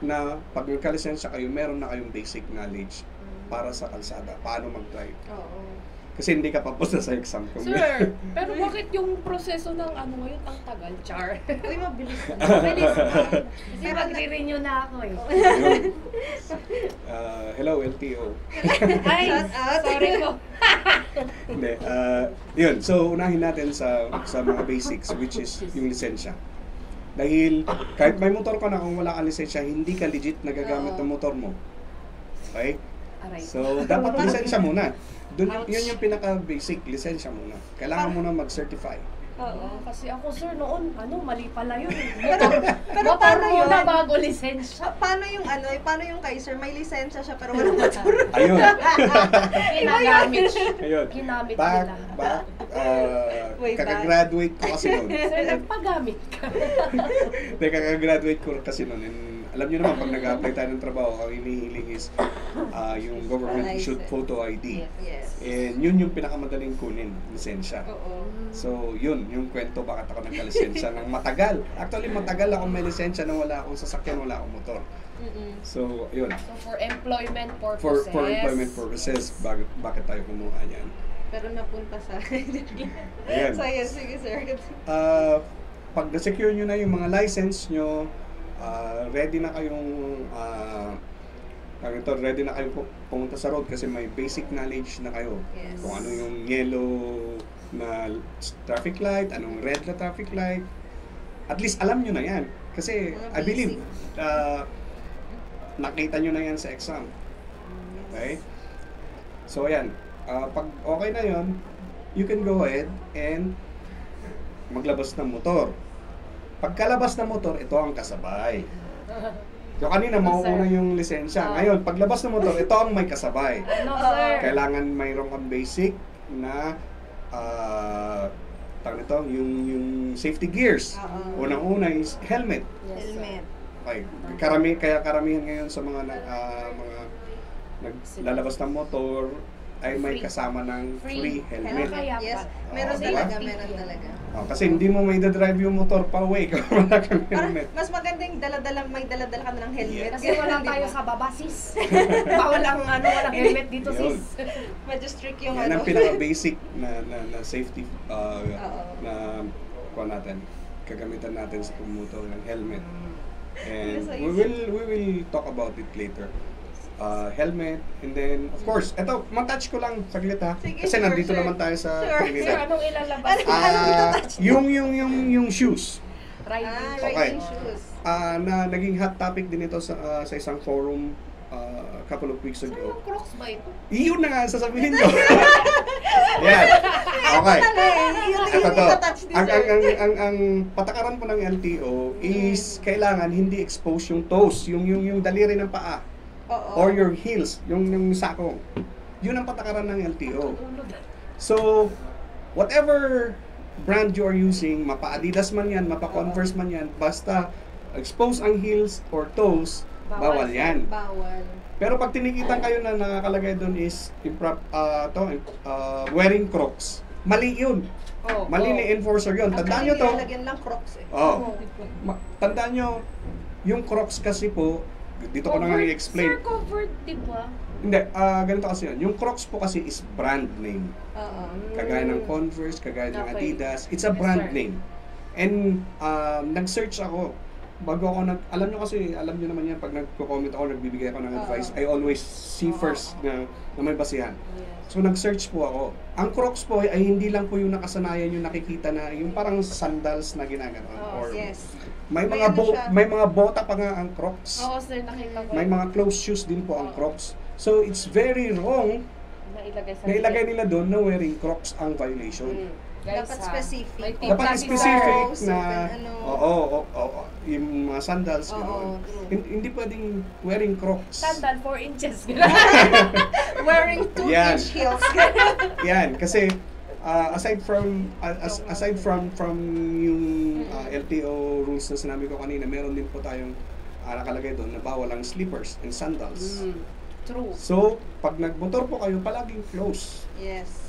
na pag nagka-lisensya kayo, meron na kayong basic knowledge para sa kalsada, paano mag-drive. Oo. Kasi hindi ka papunta sa exam kung Sir, pero bakit yung proseso ng ano ngayon ang tagal, Char? Uy, mabilis na. Mabilis na. Kasi Pero magre-renew na ako eh. Yun. Ah, hello, LTO. Ay, Shout out. sorry po. Hindi. ah, yun. So, unahin natin sa sa mga basics, which is yung lisensya. Dahil kahit may motor ka na kung wala kang lisensya, hindi ka legit nagagamit ng motor mo. Okay? Aray. So, dapat lisensya muna. Dun, Ouch. yun yung pinaka-basic, lisensya muna. Kailangan mo na mag-certify. Oo, kasi ako sir noon, ano, mali pala yun. Pero motor paano muna yun? bago lisensya. Pa- paano yung ano, eh, paano yung kay sir? May lisensya siya pero walang motor. Ayun. Ginagamit siya. Ayun. Ginamit Back, nila. back, uh, Way back. kakagraduate ko kasi noon. Sir, nagpagamit ka. Hindi, kakagraduate ko kasi noon. And alam niyo naman, pag nag-apply tayo ng trabaho, ang hinihiling is ah, yung government issued photo ID. Yes. And yun yung pinakamadaling kunin, lisensya. Oo. So, yun, yung kwento bakit ako nagka-lisensya ng matagal. Actually, matagal ako may lisensya nang wala akong sasakyan, wala akong motor. Mm-mm. So, yun. So for employment For, purposes. for employment purposes, bakit, bakit tayo kumuha yan? Pero napunta sa Ayan. So, yes, sige sir. Ah, pag na-secure nyo na yung mga license nyo, ah, ready na kayong uh, ito, ready na kayo pu- pumunta sa road kasi may basic knowledge na kayo. Yes. Kung ano yung yellow na traffic light, anong red na traffic light. At least alam nyo na yan. Kasi Mga I believe, basic. ah, nakita nyo na yan sa exam. Okay? So, ayan. Ah, pag okay na yon, you can go ahead and maglabas ng motor. Pagkalabas ng motor, ito ang kasabay. So kanina mauuna yung lisensya. Ah. Ngayon, paglabas ng motor, ito ang may kasabay. Oo. sir? Kailangan mayroong kang basic na ah tawag nito, yung, yung safety gears. Oo. Unang-una is helmet. Yes. Helmet. Okay. Karami, kaya karamihan ngayon sa mga nag, ah, mga naglalabas ng motor ay may Free. kasama ng Free. free helmet. Kaya Yes, pa. meron Oo, talaga, diba? meron talaga. Oh, kasi hindi mo may drive yung motor pa uwi kung wala kang Parang helmet. mas maganda yung dala-dala, may dala-dala ka na ng helmet. Yeah. Kasi wala tayo sa baba, sis. Bawal ang ano, walang helmet dito, Yun. sis. Medyo strict yung Yan ano. ang pinaka-basic na, na, na safety uh, Oo. na kuha natin. Kagamitan natin sa pumuto ng helmet. And Yes, I we will we will talk about it later. Uh, helmet, and then, of course, eto, matouch ko lang saglit ha. Sige, Kasi sure, nandito sure. naman tayo sa Sure. Sir, anong ilalabas? Itatouch? yung, yung, yung, yung shoes. Riding. Ah, Okay. riding shoes. Ah, na naging hot topic din ito sa, ah, sa isang forum ah, a couple of weeks Sir, ago. yung crocs ba ito? Iyon na nga sasabihin ko. Yan. Okay. Ano eh, Ito to. Ang, sir. ang, ang, ang, ang patakaran po ng LTO is kailangan hindi expose yung toes, yung, yung, yung daliri ng paa, Oo. or your heels, yung, yung sako. Yun ang patakaran ng LTO. So, whatever brand you are using, mapa-Adidas man yan, mapa-Converse man yan, basta expose ang heels or toes, Bawal, bawal yan. Bawal. Pero pag tinikitan kayo na nakakalagay doon is improp, ah, to, ah, wearing crocs, mali yun. Oh, Mali oh. ni enforcer yun. Tandaan nyo to. nilalagyan lang crocs eh. Oh, ma- tandaan nyo, yung crocs kasi po, dito ko na nga Covered- i-explain. Sir, covered, di ba? Hindi, ah, ganito kasi yun. Yung crocs po kasi is brand name. Oo. Kagaya ng Converse, kagaya ng Okay. Adidas. It's a Yes, brand sir. name. And um, nag-search ako. Bago ako nag... Alam nyo kasi, alam nyo naman yan, pag nagko-comment ako, nagbibigay ako ng Oo. advice, I always see Oo. first na, na may basihan. Yes. So nag-search po ako. Ang Crocs po ay hindi lang po yung nakasanayan yung nakikita na yung parang sandals na ginagawa. Oh, or Yes. May May mga ano bo- siya. may mga bota pa nga ang Crocs. Oo, sir, nakita ko. May mga closed shoes din po ang Oo. Crocs. So it's very wrong Nailagay sa na ilagay nila doon na wearing Crocs ang violation. Mm. Guys, Dapat ha, specific. may tip Dapat kasi, specific na open ano. oo, oo, oo, yung mga sandals Oo, true. Hindi pwedeng wearing Crocs. Sandal, 4 inches. Wearing two Yan. inch heels. Yan, kasi uh, aside from uh, as- aside from from yung uh, LTO rules na sinabi ko kanina, meron din po tayong uh, nakalagay doon na bawal ang slippers and sandals. Mm, True. So, pag nagmotor po kayo, palaging close. yes.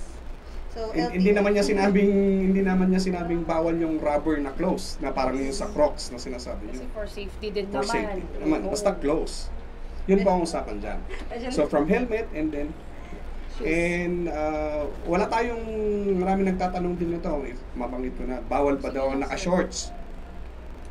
So, LTO. hindi naman niya sinabing hindi naman niya sinabing bawal yung rubber na close na parang yung sa Crocs na sinasabi Kasi niyo. for safety din For naman. safety naman, basta close. Yun po ang usapan dyan. Ayun. So from helmet and then. And uh, wala tayong marami nagtatanong din nito if mabanggit ko na bawal ba daw sir? naka-shorts?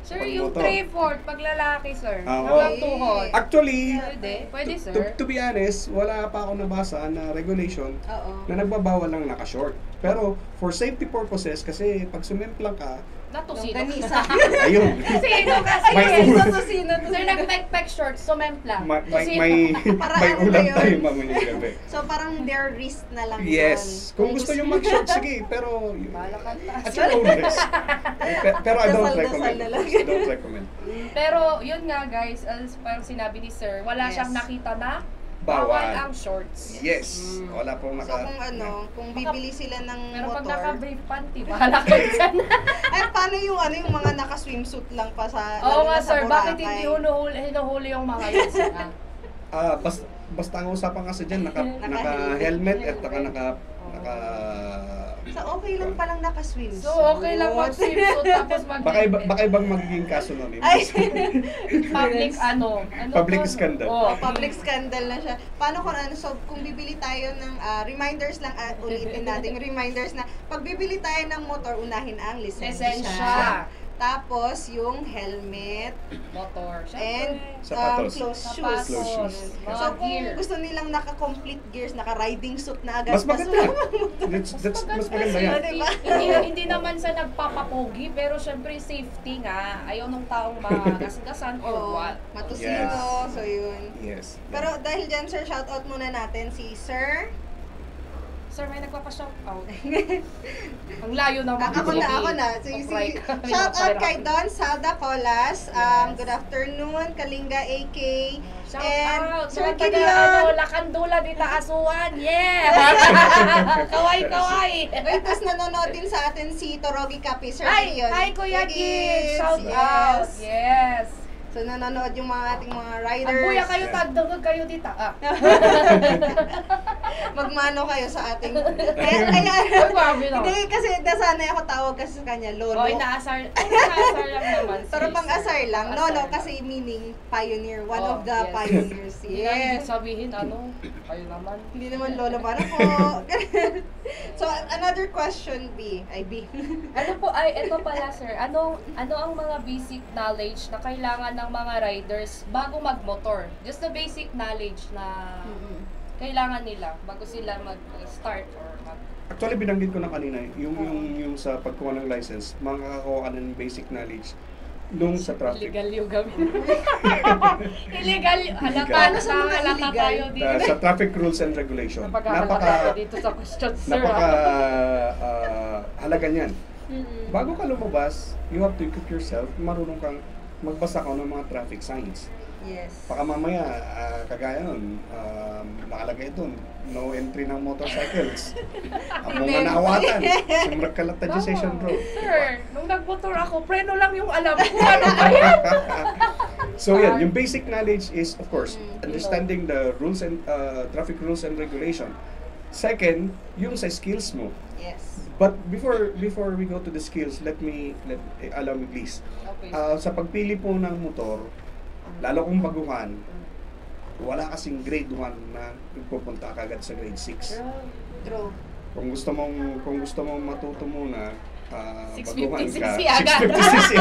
Sir, Pag yung motor. 3-4, pag lalaki, sir. Ah, Hanggang oo. tuhod. Actually, Pwede, pwede, to, sir. to, to be honest, wala pa ako nabasa na regulation Oo. na nagbabawal lang naka-short. Pero for safety purposes kasi pag sumemplang ka, Natusino. Yung ganisa. ayun. Sino kasi? May Yes, ulo. Natusino. Sir, nag-backpack shorts, may, may, Tusino. may, Para may ano ulam tayo mamayang gabi. So, parang their wrist na lang Yes. yun. Kung gusto nyo mag-short, sige. Pero, at your own risk. Pe- Pero I don't recommend. na lang. I don't recommend. Pero, yun nga guys, as parang sinabi ni sir, wala Yes. siyang nakita na Bawal. bawal ang shorts. Yes. Mm. Wala pong So, naka... kung ano, kung bibili sila ng Pero pag motor, naka-brief panty, bahala ka dyan. ay, paano yung ano, yung mga naka-swimsuit lang pa sa, Oo lalo nga sir, bakit hindi hinuhuli, hinuhuli yung mga yun? sir, ah? Ah, basta, basta ang usapan kasi dyan, naka, naka-helmet at naka, naka, naka... So, okay lang palang naka-swimsuit. So, okay lang mag-swimsuit tapos mag Baka, iba, baka ibang magiging kaso nun. eh. Ay, public ano. ano Public to? scandal. Oh, public scandal na siya. Paano kung ano, so kung bibili tayo ng ah, reminders lang, uh, ulitin natin, reminders na pag bibili tayo ng motor, unahin ang lisensya. Lisensya. Tapos, yung helmet motor. and um, Sapatos. closed shoes. Sapatos, Closed shoes. mga So, kung gear. gusto nilang naka-complete gears, naka-riding suit na agad. Mas maganda. That's, that's, mas maganda Kasi yan. Diba? hindi, hindi naman sa nagpapapogi, pero syempre safety nga. Ayaw nung taong magasgasan or what. matusino. Yes. So, yun. Yes. Pero dahil dyan, sir, shoutout muna natin si Sir Sir, may nagpapa-shout out. Ang layo naman. ako na, ako na. Sige, sige. Shout out kay Don Salda Colas. Um, good afternoon, Kalinga AK. Shout And out. Sir Kilian. ano, Lakandula, Dita Asuan. Yeah! kaway, kaway. Wait, tapos nanonood din sa atin si Torogi Kapi. Sir Hi, Gideon. hi Kuya Gibbs. Shout yes. out. Yes. So nanonood yung mga ating mga Ang riders. buya kayo, tagdagag kayo dita. Ah. Magmano kayo sa ating... Kaya, kaya, hindi kasi nasanay ako tawag kasi sa kanya, Lolo. Oh, inaasar. Ay, inaasar lang naman. Pero sis. pang asar lang. Asar Lolo kasi meaning pioneer. One Oh, of the yes. pioneers. Hindi Yes. sabihin, ano, kayo naman. Hindi naman lolo para po. so, another question, B. Ay, B. Ano po, ay, ito pala sir, ano, ano ang mga basic knowledge na kailangan ng mga riders bago magmotor? Just the basic knowledge na kailangan nila bago sila mag-start or mag... Actually, binanggit ko na kanina, yung, yung, yung sa pagkuha ng license, makakakuha ka ng basic knowledge nung sa traffic. Illegal yung gawin. illegal yung, halata, Paano sa mga halata tayo dito. Uh, sa traffic rules and regulation. Napaka, ko dito sa question, sir. napaka ah. ah, halaga niyan. Mm-mm. Bago ka lumabas, you have to equip yourself, marunong kang magbasa ka ng mga traffic signs. Yes. Baka mamaya, ah, kagaya nun, um, nakalagay doon, no entry ng motorcycles. Ang mga naawatan, sumrag ka lang session road. Sir, nung nagmotor ako, preno lang yung alam ko. Ano ba yan? so yan, yung basic knowledge is, of course, Mm, understanding the rules and uh, traffic rules and regulation. Second, yung sa skills mo. Yes. But before before we go to the skills, let me let eh, allow me please. Okay. Ah, sa pagpili po ng motor, lalo kung baguhan, wala kasing grade 1 na pupunta ka agad sa grade 6. True. Kung gusto mong kung gusto mong matuto muna, ah, 650 baguhan ka. cc agad. 650 cc.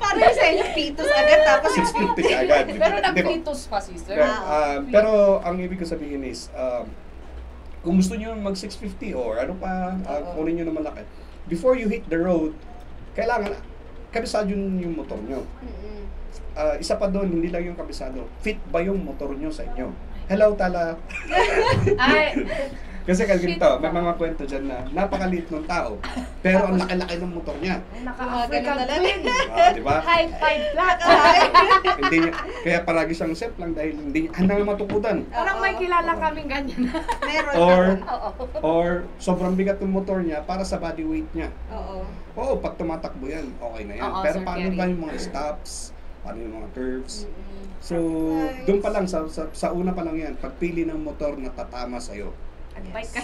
Parang sa inyo, pitos agad tapos 650 ka agad. Pero nag-Vitus pa si sir. Ah, ah, pero ang ibig ko sabihin is, um, kung gusto niyo mag 650 or ano pa, uh, kunin niyo na malaki. Before you hit the road, kailangan kabisado yun yung motor niyo. Mm-mm. Ah, isa pa doon, hindi lang yung kabisado. Fit ba yung motor niyo sa inyo? Hello, Tala. Ay, Kasi Shit. ganito, may mga kwento dyan na napakaliit ng tao, pero ang laki-laki ng motor niya. naka-African na twin. Ah, di ba? High five flat. hindi niya, kaya palagi siyang set lang dahil hindi handang matukutan. Parang may kilala kaming ganyan. Meron. Or-. Or sobrang bigat ng motor niya para sa body weight niya. Oo. Oo, pag tumatakbo yan, okay na yan. Oo, Pero paano ba yung mga stops? Paano yung mga curves? Mm-mm. So, Nice. doon pa lang, sa, sa, sa una pa lang yan, pagpili ng motor na tatama sa'yo. Bike ka.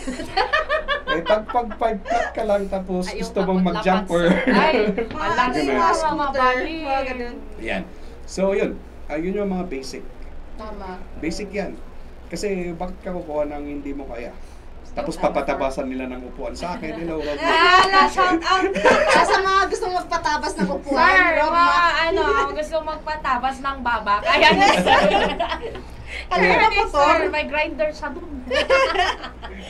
Eh, pag pag five flat ka lang tapos Ay, yung gusto mong lapat, sir. Ay, ano ko yung mga scooter, mga ganun. yan. So, yun. Ah, yun yung mga basic. Tama. Basic yan. Kasi bakit ka kukuha ng hindi mo kaya? Tapos papatabasan nila ng upuan sa akin. Hello, Rob. Ah, shout out sa mga gusto magpatabas ng upuan. Sir, Rob, mga ma- ano, gusto magpatabas ng baba. Kaya. Ano ni motor? sir, may grinder siya doon.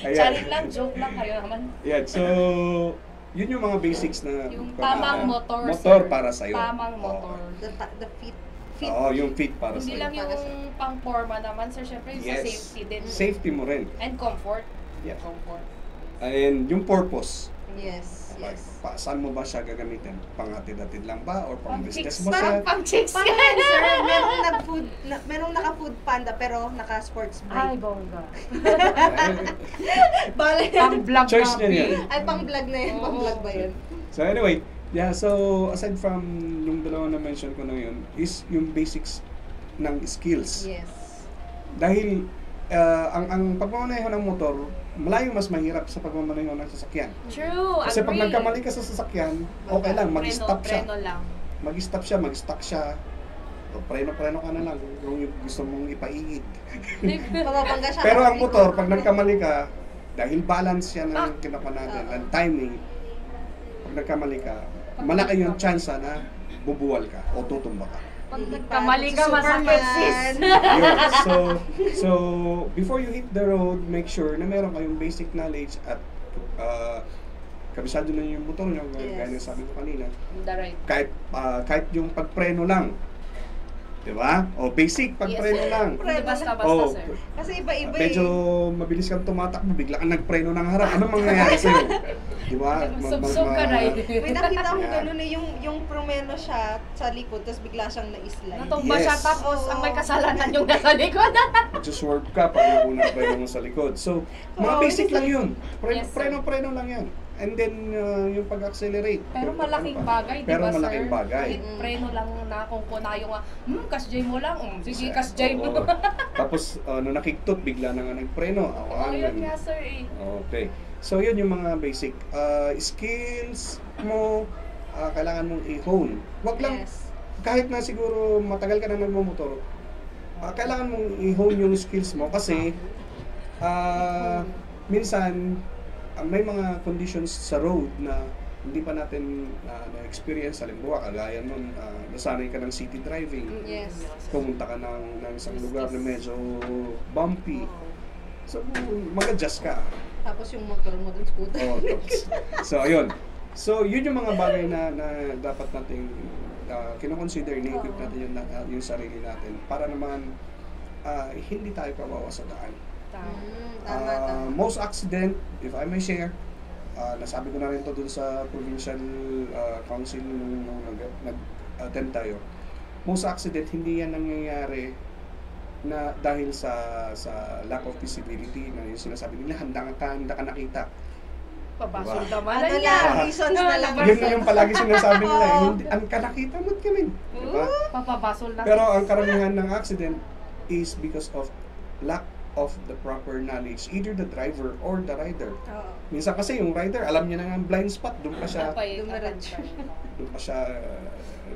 Charit lang, joke lang kayo naman. Yan. So, yun yung mga basics na Yung tamang ah, motor, motor sir. para sa'yo. Tamang motor. The, the fit. Fit. Oo, yung fit para Hindi sa'yo. lang yung sa- pang-forma naman, sir. Syempre, yung sa Yes. safety din. Safety mo rin. And comfort. Yeah. Comfort. And yung purpose. Yes, yes. pa, saan mo ba siya gagamitin? Panghatid-hatid lang ba? Or pang Pang business mo siya? pang chicks yan. yan, sir? Merong nag-food, na, merong naka-food panda pero naka-sports Ay, break. bongga. Bale. Pang vlog Choice na, yan. Ay, pang vlog na yun. Pang Oo. vlog ba yun? So anyway, yeah, so aside from yung dalawa na mention ko na yun, is yung basics ng skills. Yes. Dahil ah, ang ang pagmamaneho ng motor, malayong mas mahirap sa pagmamaneho ng sasakyan. True, Kasi pag agree. nagkamali ka sa sasakyan, okay lang, mag-stop siya. preno lang. Mag-stop siya, mag-stuck siya. O, preno-preno ka na lang kung yung gusto mong siya. Pero ang motor, pag nagkamali ka, dahil balance yan Ah. ang natin, Oo. ang timing, pag nagkamali ka, malaki yung chance na bubuwal ka o tutumba ka. Pag nagkamali ka, masakit sis. Yun. So, so, before you hit the road, make sure na meron kayong basic knowledge at uh, kabisado na yung motor nyo, Yes. gaya ng sabi ko kanina. The right. Kahit, ah, kahit yung pagpreno lang, Di ba? O, basic, pag Yes, preno sir. lang. Hindi basta-basta, Oh, sir. Kasi iba-iba medyo eh. mabilis kang tumatakbo, bigla kang nagpreno ng harap. Anong mangyayari sa'yo? Di ba? Ma- ma- Subsub ka ma- na May nakita ko gano'n eh, yung, yung promeno siya sa likod, tapos bigla siyang na-slide. Natumba Yes. siya tapos ang may kasalanan yung nasa likod. Magsuswerve ka pag yung unang preno mo sa likod. So, mga Oo, basic lang yun. Preno, Yes, sir. preno, preno lang yan. And then, uh, yung pag-accelerate. Pero Yung- malaking ano bagay, di Pero ba, sir? malaking bagay. Kahit preno lang na kung kunayo nga, hmm, kasjay mo lang. Hmm, sige, kasjay mo. Oo. Tapos, uh, nung nakiktot, bigla na nga nagpreno. Oo, Awalan. yun nga, sir eh. Okay. So, yun yung mga basic uh, skills mo, uh, kailangan mong i-hone. Wag lang, Yes. kahit na siguro matagal ka na nagmumotor, uh, kailangan mong i-hone yung skills mo kasi uh, minsan may mga conditions sa road na hindi pa natin uh, na-experience. Halimbawa, kagaya nun, uh, nasanay ka ng city driving. Yes. Pumunta ka ng, ng isang lugar na medyo bumpy. So, mag-adjust ka. Tapos yung motor mo dun, scooter. Oh, so, ayun. So, yun yung mga bagay na, na dapat nating uh, kinoconsider, ni-equip natin yung, uh, yung sarili natin para naman uh, hindi tayo kawawa sa daan. Tama. Mm, tama, Uh, tama. most accident, if I may share, uh, nasabi ko na rin to dun sa provincial uh, council nung, nung nag- nag-attend tayo. Most accident, hindi yan nangyayari na dahil sa sa lack of visibility na yung sinasabi nila handa ka handa ka nakita Pabasol Diba? naman Ano na reasons na lang. yun yung palagi sinasabi nila eh, hindi ang kanakita mo kami di ba Papabasol na. pero ang karamihan ng accident is because of lack of the proper knowledge either the driver or the rider Oo. Minsan kasi yung rider, alam niya na nga ang blind spot, doon pa siya, Tapay, Dumiretso. doon pa siya uh,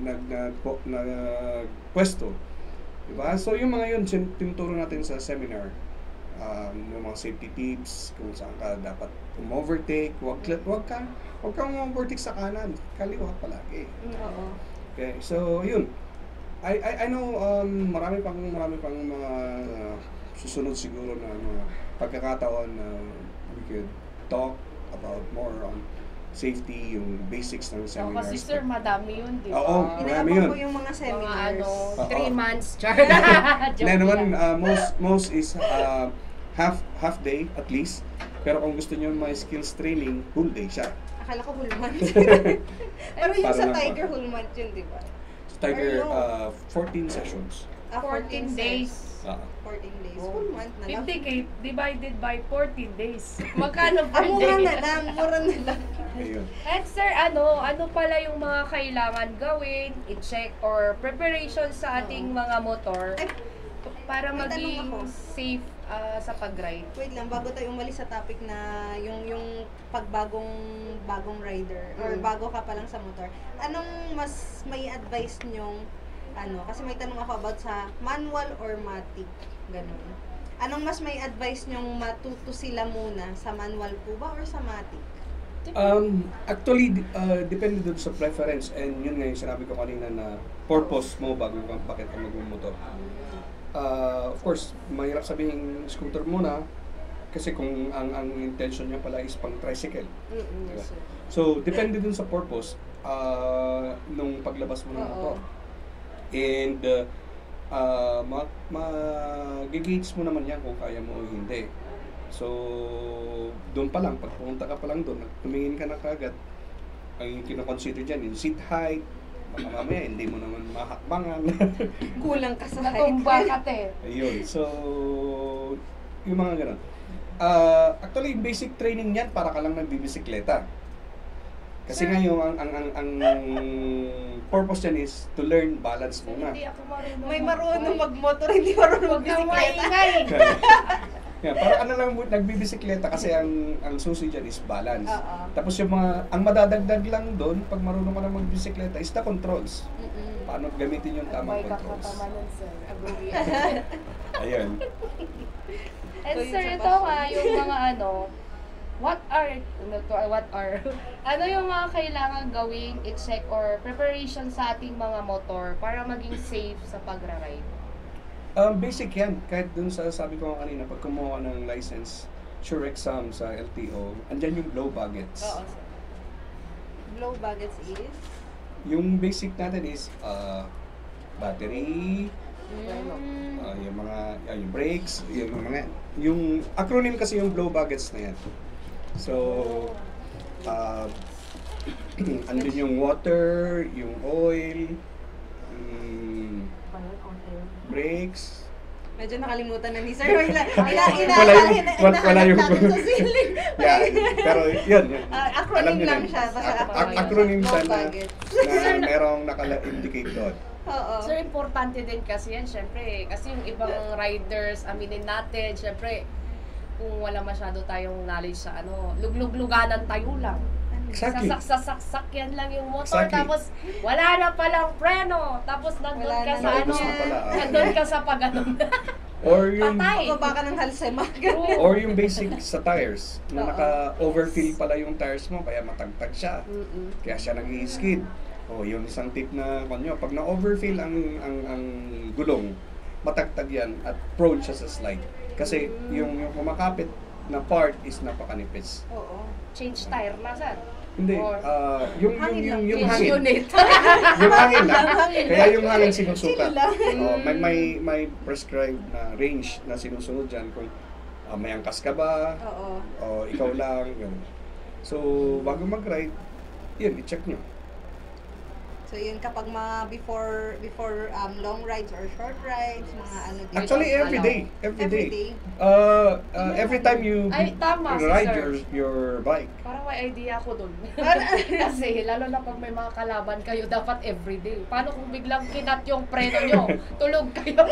nag, nag, nag, pwesto. Diba? So yung mga yun, sin- tinuturo natin sa seminar. Um, yung mga safety tips, kung saan ka dapat um-overtake, wag, wag ka, wag kang overtake sa kanan, kaliwa palagi. Oo. Okay, so yun. I I, I know um, marami pang marami pang mga uh, susunod siguro na mga pagkakataon na we could talk about more on safety, yung basics ng Oh, seminars. kasi sir, madami yun, di ba? Oo, marami Inaabangan yun. ko yung mga Mga seminars. ano, Oo. three months, char. Na naman, uh, most most is uh, half half day at least. Pero kung gusto niyo may skills training, whole day siya. Akala ko hulman. Pero yung Para sa. Tiger hulman yun, di ba? So, Tiger, uh, 14 sessions. Ah, 14 days. Ah. 14 days. Oh. Full month na lang. 50k divided by 14 days. Magkano Ah, per mura day? na lang. Mura na lang. Ayun. At sir, ano, ano pala yung mga kailangan gawin, i-check or preparation sa ating mga motor Ay, para maging safe ah, sa pag-ride? Wait lang, bago tayo umalis sa topic na yung yung pagbagong bagong rider or Mm. bago ka pa lang sa motor, anong mas may advice nyong ano, kasi may tanong ako about sa manual or matic, ganun. Anong mas may advice nyong matuto sila muna sa manual po ba or sa matic? Um, actually, uh, depende dun sa preference and yun nga yung sinabi ko kanina na purpose mo bago kang pakit ang magmumotor. Uh, of course, mahirap sabihin scooter muna kasi kung ang ang intention niya pala is pang tricycle. Mm-mm, Diba? So, depende dun sa purpose uh, nung paglabas mo ng motor. And uh, uh, ma, ma-gauge mo naman yan kung kaya mo o hindi. So, doon pa lang, pag pumunta ka pa lang doon, tumingin ka na kagad, ang kinoconsider dyan, yung seat height, baka mamaya hindi mo naman mahakbangan. Kulang ka sa height. Natumba ka te. Ayun, so, yung mga ganun. Ah, actually, basic training yan para ka lang nagbibisikleta. Kasi Sir. nga yung ang, ang, ang, ang purpose yan is to learn balance muna. Hindi ako marunong. May marunong mag- magmotor, hindi marunong magbisikleta. yeah, para ano lang mo nagbibisikleta kasi ang ang susi dyan is balance. Oo. Tapos yung mga ang madadagdag lang doon pag marunong ka na magbisikleta is the controls. Mm-mm. Paano gamitin yung tamang May controls. Ayun. And sir, ito nga yung mga ano, what are, ano to, what are, ano yung mga kailangan gawin, i-check or preparation sa ating mga motor para maging safe sa pagra-ride? Um, basic yan. Kahit dun sa sabi ko kanina, pag kumuha ng license, sure exam sa LTO, andyan yung blow buckets. Oo, sir. Blow baggage is? Yung basic natin is uh, battery, Preno. Ah, yung mga ah, yung brakes, yung mga yung acronym kasi yung blow buckets na yan. So uh, andun yung water, yung oil, yung brakes, Medyo nakalimutan na ni Sir. Ila, ila, ila, Wala yung- ina- wala- wala yung- sa ceiling. yeah, pero yun, yun. Alam acronym lang siya. Basta Ac- ac- acronym. acronym siya na, na merong naka-indicate doon. Oo. So, importante din kasi yan, syempre, kasi yung ibang riders, aminin natin, syempre, kung wala masyado tayong knowledge sa ano, luglug-luganan tayo lang. Exactly. Sasak-sasak yan lang yung motor, Exactly. tapos wala na palang preno, tapos nandun Wala ka na. sa ano, ah. nandun ka sa pag ano. Or yung Patay. Pababa ka ng halsema. Or yung basic sa tires na naka-overfill pala yung tires mo kaya matagtag siya. Mm-mm. Kaya siya nag-skid. O, yun isang tip na kanyo. Pag na-overfill ang, ang, ang gulong, matagtag yan at prone siya sa slide. Kasi yung, yung kumakapit na part is napakanipis. Oo. Change tire na, sir. Hindi, Or- ah, yung, yung, Hangin yung, lang. yung hangin. unit. yung hangin lang. Hangin Kaya yung hangin sinusukat. Lang. Oh, may, may, may prescribed na range na sinusunod dyan kung ah, may angkas ka ba, Oo. o ikaw lang, yun. So, bago mag-ride, yun, i-check nyo. So yun kapag mga before before um, long rides or short rides, mga ano din. Actually, Wait, every day. Every day. Every day. Uh, uh, every time you Ay, tama, ride sir. your, your bike. Parang may idea ako dun. Parang- Kasi lalo na pag may mga kalaban kayo, dapat everyday. Paano kung biglang kinat yung preno nyo? Tulog kayo.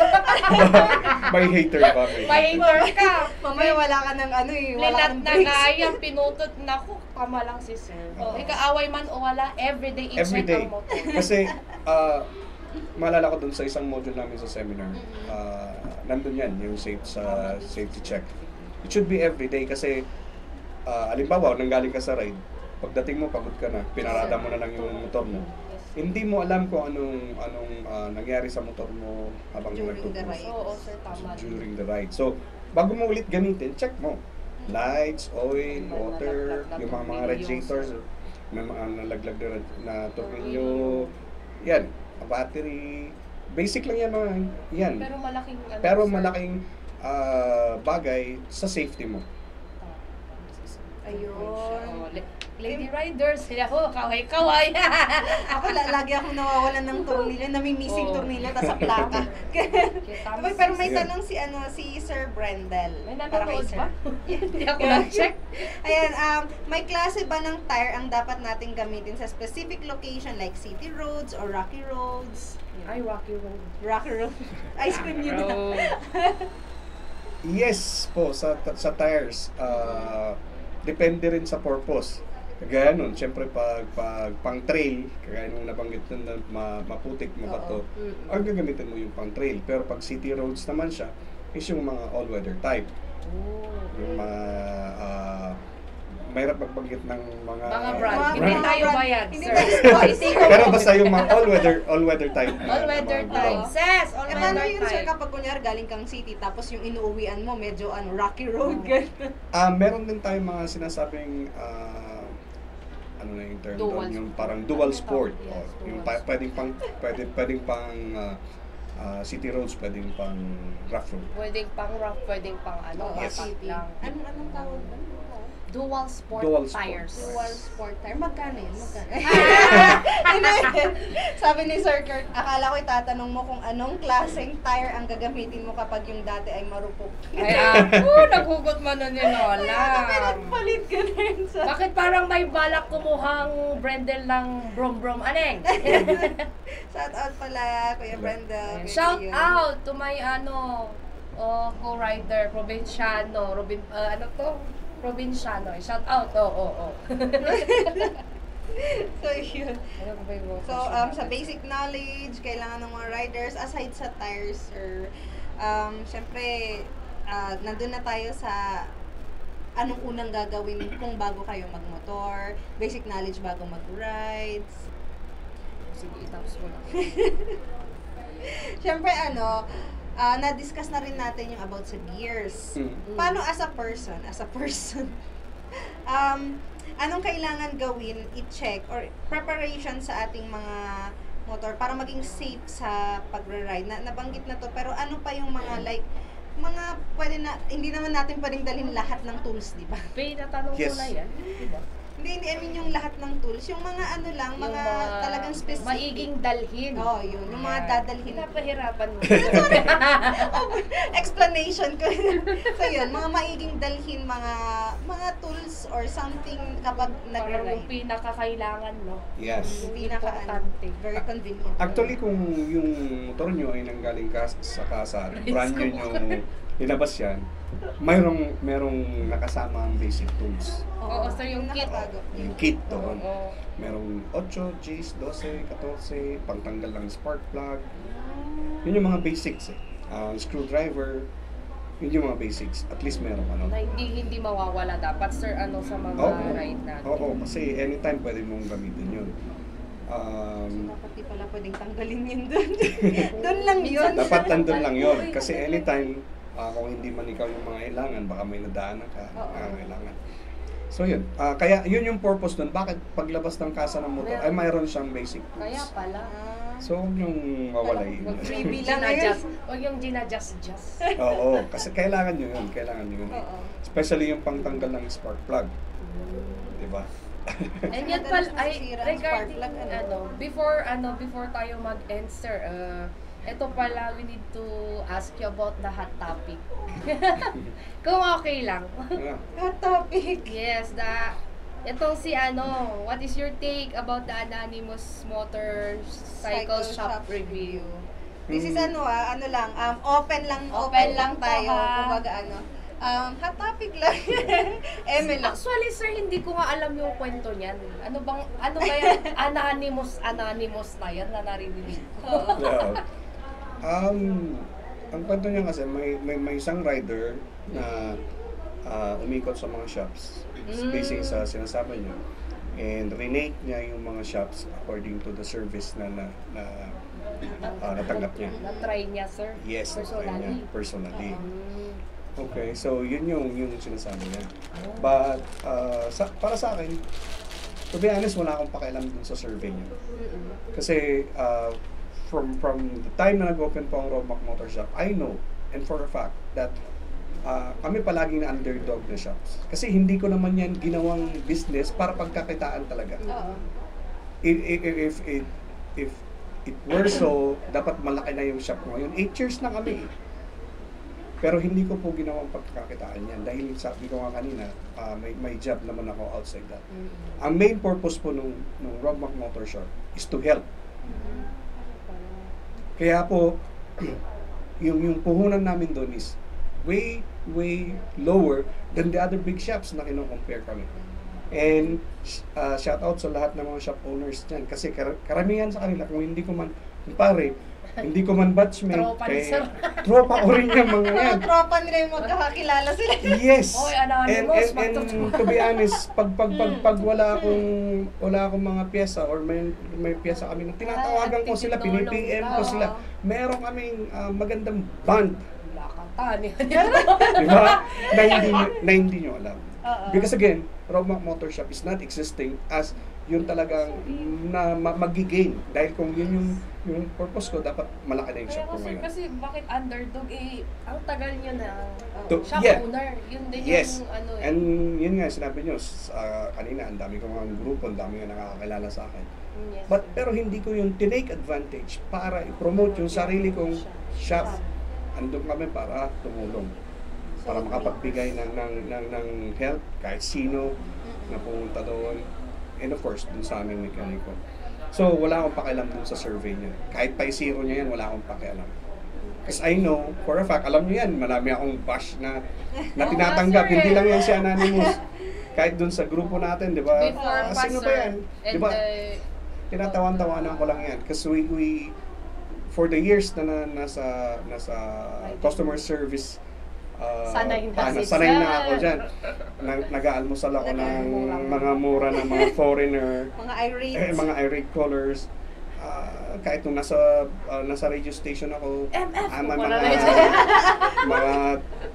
May hater pa. may hater ka. Mamaya wala ka ng ano eh, wala ka ng na brakes. kaya, pinutot na ko. Tama lang si sir. Oo. May kaaway man o wala, everyday i-check Everyday. ang motor. Kasi, uh, maalala ko dun sa isang module namin sa seminar, uh, nandun yan, yung safe sa safety check. It should be everyday kasi, uh, alimbawa, nanggaling ka sa ride, pagdating mo, pagod ka na, pinarada mo na lang yung motor mo. Hindi mo alam kung anong anong ah, nangyari sa motor mo habang During the nagtuturo. ride. Oo, sir, tama. during the ride. So, bago mo ulit gamitin, check mo. Lights, oil, water, yung mga mga radiators, may mga nalaglag na, na tornilyo, yan, a battery, basic lang yan mga yan. Pero malaking ano, Pero malaking ah, bagay sa safety mo. Ayun. Oh, la- Lady Riders, sila ko, kaway-kaway. Ako la- lagi akong nawawalan ng tornilyo, nami-missing Oo. tornilyo tas sa plaka. Mo Pero, may tanong si ano si Sir Brendel. May nanonood ba? Hindi ako nag-check. Ayan, um, may klase ba ng tire ang dapat nating gamitin sa specific location like city roads or rocky roads? Ay, Rocky Road. Rocky road. Ice cream yun. Yes po, sa, sa tires, ah, depende rin sa purpose. Kagaya nun, syempre pag, pag pang trail, kagaya nung nabanggit nun na ma, maputik, mabato, Mm-mm. ang gagamitin mo yung pang trail. Pero pag city roads naman siya, is yung mga all-weather type. Oh. Yung mga, ah, mahirap magbanggit ng mga... Mga brand. Mga Hindi brand. tayo bayad, Hindi sir. Pero basta yung mga all-weather, all-weather type. All-weather type. gulong. Ses, Eh, paano all-weather yun sir type. kapag kunyari galing kang city tapos yung inuuwian mo medyo ano rocky road ganun. Ah, meron din tayong mga sinasabing ah, ano na yung term Dual doon, yung parang dual sport. Yes, Oh, dual yung pa, sport. pwedeng pang pwede pwedeng pang ah, ah, city roads, pwedeng pang rough road. Pwedeng pang rough, pwedeng pang ano, Yes. lang. Anong anong tawag ba? Dual sport Dual sport. tires. Dual sport tire. Magkano yun? Magkano? Hindi. Sabi ni Sir Kurt, akala ko itatanong mo kung anong klaseng tire ang gagamitin mo kapag yung dati ay marupok. Ay, ah, oh, nagugot mo na ni Lola. Palit ka na yun sa... Bakit parang may balak kumuhang Brendel ng brom-brom aneng? Shout out pala, Kuya Brenda. Shout out to my ano, oh, co-writer, Provinciano, Robin, ah, ano to? Provinciano. Shout out, oo, oo. So, yun. Ano ba yung So, um, sa basic knowledge, kailangan ng mga riders, aside sa tires, or, um, syempre, ah, nandun na tayo sa anong unang gagawin kung bago kayo magmotor, basic knowledge bago mag-rides. Sige, itapos mo lang. Syempre, ano, ah, na-discuss na rin natin yung about sa gears. Mm. Paano as a person, as a person, um, anong kailangan gawin, i-check, or preparation sa ating mga motor para maging safe sa pagre-ride. Na, nabanggit na to, pero ano pa yung mga like, mga pwede na, hindi naman natin pwedeng dalhin lahat ng tools, di ba? Pay, natanong Yes. ko na yan. Diba? Hindi, hindi, I mean yung lahat ng tools. Yung mga ano lang, Yung mga, talagang specific. Maiging dalhin. Oo, yun. Yung mga dadalhin. Pinapahirapan mo. explanation ko. so yun, mga maiging dalhin, mga mga tools or something kapag Parang yung pinakakailangan, no? Yes. Yung Pinaka, ano, importante. very convenient. Actually, kung yung motor nyo ay nanggaling ka sa kasar, brand new nyo nilabas yan, mayroong, merong nakasama ang basic tools. Oo, so yung kit. Yung kit doon. Oo. Merong 8, Gs, 12, 14, pangtanggal ng spark plug. Yun yung mga basics eh. Ang screwdriver, yun yung mga basics. At least meron ano. Na hindi hindi mawawala dapat sir ano sa mga Oo. ride natin. Oo, kasi anytime pwede mong gamitin yun. Um, Dapat di pala pwedeng tanggalin yun doon. doon lang yun. dapat nandun lang yun. Kasi anytime, ah, kung hindi man ikaw yung mga kailangan, baka may nadaanan ka, na kailangan. So yun, Ah, kaya yun yung purpose nun. Bakit paglabas ng kasa ng motor, ay mayroon siyang basic Kaya tools. pala. Ah, So huwag yung mawalay. Wag freebie yung lang ginadjust. Wag yung ginadjust-just. Oo, kasi kailangan nyo yun. Kailangan nyo yun. Oo. Especially yung pangtanggal ng spark plug. Di ba? And yet Madalas pal ay regarding plug, ano? ano, before ano before tayo mag-end sir, uh, ito pala we need to ask you about the hot topic. Kung okay lang. Hot topic. yes, the Itong si ano, what is your take about the Anonymous Motorcycle Shop review? This is ano ah, ano lang, um, open lang, open, Open lang tayo. ha? Kumbaga ano, um, hot topic lang. Lang. Actually, sir, hindi ko nga alam yung kwento niyan. Ano bang, ano ba yan? Anonymous, anonymous na yan na narinig ko. yeah. Um, ang kwento niya kasi may, may, may isang rider na ah, umikot sa mga shops Mm. basing sa sinasabi niya and renate niya yung mga shops according to the service na na, na ah, natanggap niya. Na-try niya, sir? Yes, na-try niya personally. Mm. Okay, so yun yung yung sinasabi niya. But uh, sa, para sa akin, to be honest, wala akong pakialam dun sa survey niya. Kasi uh, from from the time na nag-open po ang Romac Motor Shop, I know and for a fact that uh, kami palaging na underdog na shops. Kasi hindi ko naman yan ginawang business para pagkakitaan talaga. Oo. If, if, if, if, if it were so, dapat malaki na yung shop ko ngayon. 8 years na kami. Pero hindi ko po ginawang pagkakakitaan yan. Dahil sabi ko nga kanina, ah, may, may job naman ako outside that. Mm-mm. Ang main purpose po nung, nung Romac Motor Shop is to help. Kaya po, yung, yung puhunan namin doon is way, way lower than the other big shops na kino-compare kami. And uh, shout out sa lahat ng mga shop owners dyan. Kasi kar- karamihan sa kanila, kung hindi ko man, pare, hindi ko man batchmate, Tropa ni Sir. tropa ko rin yung mga yan. Mga tropa nila yung magkakakilala sila. Yes. And, anonymous, and, and magtuturo. to be honest, pag, pag, pag, pag wala akong, wala akong mga pyesa or may, may pyesa kami na tinatawagan ko sila, pinipm ko sila. Meron kaming ah, magandang band, Wala kang tani. di ba? na, hindi, nyo- na hindi nyo alam. Oo. Because again, Romac Motor Shop is not existing as yung talagang na ma- magigain. Dahil kung yun yung, yung purpose ko, dapat malaki na yung shop ko sir, ngayon. kasi bakit underdog eh, ang tagal niyo na To- shop yeah. owner. Yun din Yes. yung ano eh. And yun nga, sinabi nyo, s- ah, kanina, ang dami ko nga grupo, ang dami nga nakakakilala sa akin. Mm, yes, But sir. pero hindi ko yung tinake advantage para i-promote yung sarili kong shop. Andun kami para tumulong. Para makapagbigay ng, ng, ng, ng help kahit sino na pumunta doon. And of course, dun sa aming mekaniko. So, wala akong pakialam dun sa survey niya. Kahit pa zero niya yan, wala akong pakialam. Because I know, for a fact, alam niyo yan, marami akong bash na, na tinatanggap. sir, Hindi lang yan si Anonymous. Kahit dun sa grupo natin, di ba? Before Ah, sino ba yan? Di ba? tinatawan-tawanan ko lang yan kasi we, we for the years na, na nasa nasa customer service uh, Sanay na paano, sanay na ako diyan nag, nag-aalmusal ako ng mga mura ng mga foreigner Mga irate. eh, mga irate callers Ah, kahit nung nasa ah, nasa radio station ako, MF ah, may mga, mga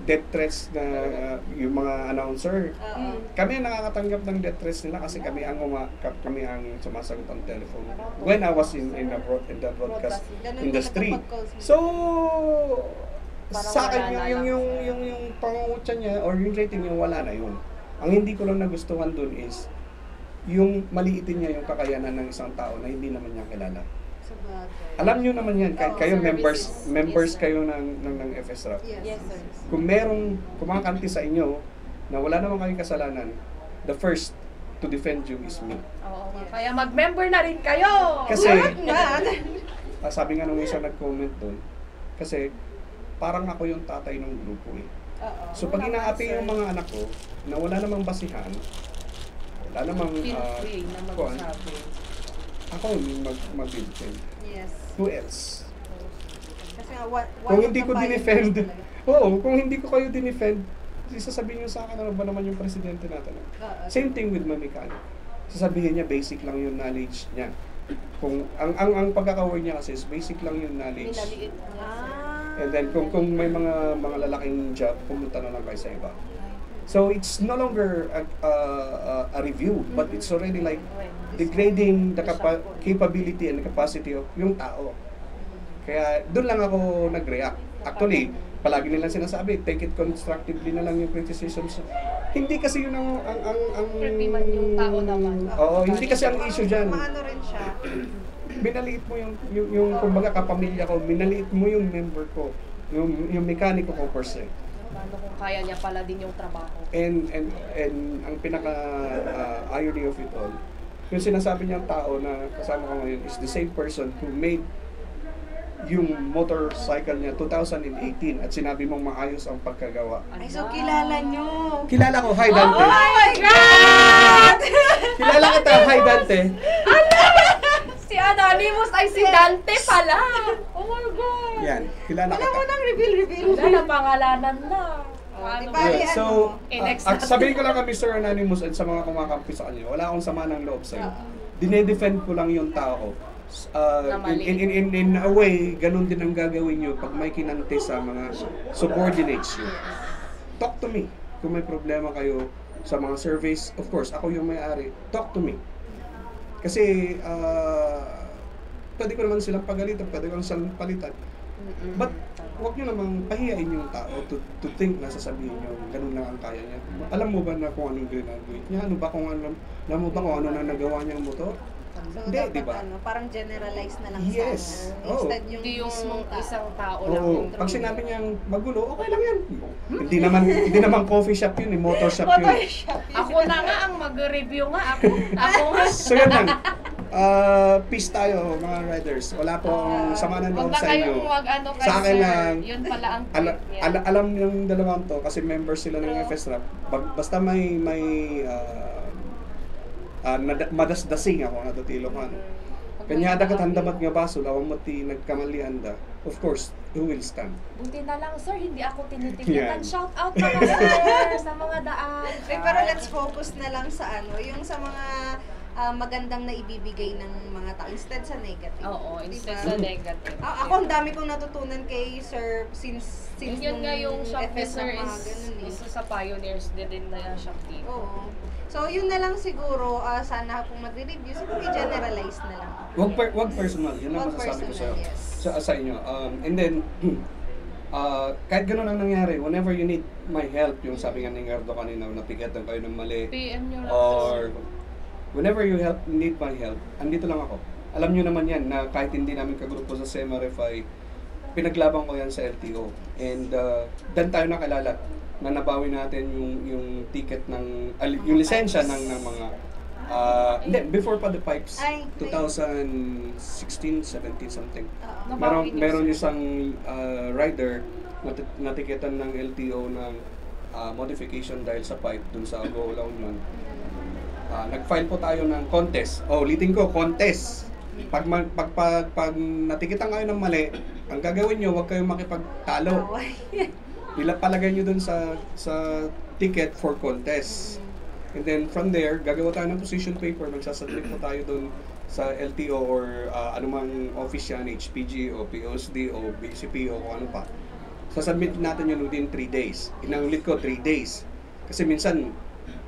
death threats na ah, yung mga announcer. Oo. Kami ang nakakatanggap ng death threats nila kasi kami ang uma, ka- kami ang sumasagot ang telephone. When I was in in the, in the broadcast industry. So Parang sa akin yung yung yung yung, yung pangungutya niya or yung rating niya wala na yun. Ang hindi ko lang nagustuhan doon is yung maliitin niya yung kakayanan ng isang tao na hindi naman niya kilala. Alam niyo naman yan, kahit kayo members members kayo ng ng, ng FS Rap. Yes, sir. Kung merong kumakanti sa inyo na wala naman kayong kasalanan, the first to defend you is me. Oo. Kaya mag-member na rin kayo! Kasi. Ah, sabi nga nung isa nag-comment doon, kasi parang ako yung tatay ng grupo eh. Oo. So pag inaapi yung mga anak ko, na wala namang basihan, wala namang, free na magsabi. ako yung mag, mag-defend. Yes. Who else? Kasi nga, one, one Kung hindi ko dinefend, oo, kung hindi ko kayo dinefend, sasabihin nyo sa akin, ano ba naman yung presidente natin? Oo. Same thing with my mechanic. Sasabihin niya, basic lang yung knowledge niya. Kung, ang, ang, ang pagkaka-word niya kasi is basic lang yung knowledge. Minaliit. Ah. And then kung kung may mga mga lalaking job, pumunta na lang kayo sa iba. So it's no longer a, a, a- a review, but it's already like degrading the capa- capability and the capacity of yung tao. Kaya doon lang ako nag-react. Actually, palagi nilang sinasabi, take it constructively na lang yung criticisms. Hindi kasi yun ang... ang, ang, ang yung tao naman. Oo, hindi kasi ang issue dyan. Maano rin siya. Binaliit mo yung, yung, yung kumbaga kapamilya ko, binaliit mo yung member ko, yung, yung mekaniko ko per se. Paano kung kaya niya pala din yung trabaho? And, and, and ang pinaka uh, irony of it all, yung sinasabi niyang tao na kasama ko ngayon is the same person who made yung motorcycle niya 2018 at sinabi mong maayos ang pagkagawa. Ay, so kilala nyo. Kilala ko, hi Dante. Oh my God! Kilala kita, hi Dante. Si Anonymous ay si Dante pala! Oh my God! Yan, kilala Wala mo nang reveal-reveal. Wala na pangalanan na. Ba? ba? Yeah, ano? so, uh, sabihin ko lang kami Sir Anonymous at sa mga kumakampi sa kanya, wala akong sama ng loob sa'yo. Dinedefend ko lang yung tao ko. Uh, mali. in, in, in, in a way, ganun din ang gagawin nyo pag may kinante sa mga subordinates nyo. Talk to me. Kung may problema kayo sa mga surveys, of course, ako yung may-ari, talk to me. Kasi, uh, pwede ko naman silang pagalitan, pwede ko naman silang palitan. Mm-mm. But huwag nyo namang pahiyain yung tao to, to think na sasabihin nyo, ganun lang ang kaya niya. Alam mo ba na kung anong graduate niya? Ano ba kung ano, alam mo ba kung ano na nagawa niyang motor? So, Hindi, dapat di ba? ano, parang generalize na lang Yes. sana. Oo. Instead yung, yung mismong tao. isang tao lang Oo, yung pag sinabi niyang magulo, okay lang yan. Hindi naman hindi naman coffee shop yun, eh, motor shop yun. Photoshop. Ako na nga ang mag-review nga ako. Ako nga. So yan lang. Ah, peace tayo mga riders. Wala pong sama ng loob sa inyo. kayong mag-ano kay Sa akin sir. lang, Yun pala ang Ala, ala, alam yung dalawang to kasi members sila ng FS Rap. Basta may may uh, uh, madasdasing ako na datilo ka. no? Pag may Kanya dagat handamat nga baso, lawang mati nagkamalian da. Of course, who will stand? Buti na lang, sir, hindi ako tinitikitan. Yan. Shout out mga sir sa mga daan. Eh, pero let's focus na lang sa ano, yung sa mga ah, magandang na ibibigay ng mga tao instead sa negative. Oo, instead Diba? sa negative. Ah, ako ang dami kong natutunan kay Sir since since Yun nga yung sir, mga is ganun eh. isa sa pioneers din din na Shopee. Oo. So, yun na lang siguro, ah, sana kung magre-review, siguro i-generalize na lang. Wag, per, wag personal, yun ang Wag masasabi ko personal, sa, yes. sa, sa inyo. Um, and then, uh, kahit ganun ang nangyari, whenever you need my help, yung sabi nga ni Gardo kanina, napigatan kayo ng mali, PM nyo lang. or. Whenever you help need my help, andito lang ako. Alam nyo naman yan na kahit hindi namin kagrupo sa SEMA Refy, pinaglaban ko yan sa LTO. And uh, dan tayo nakilala na nabawi natin yung yung ticket ng al- yung lisensya ng ng mga uh, hindi before pa the pipes Ay, 2016 17 something. Nabawi meron meron isang uh, rider na natiketan ng LTO ng uh, modification dahil sa pipe dun sa Go Union. Ah, nag-file po tayo ng contest. Oh, ulitin ko, contest. Pag, ma- pag, pag, pag natikitan kayo ng mali, ang gagawin nyo, huwag kayong makipagtalo. Ilapalagay nyo dun sa, sa ticket for contest. And then from there, gagawa tayo ng position paper, magsasubmit po tayo dun sa LTO or uh, anumang office yan, HPG o POSD o BCP o kung ano pa. Sasubmit natin yun within 3 days. Inaulit ko 3 days. Kasi minsan,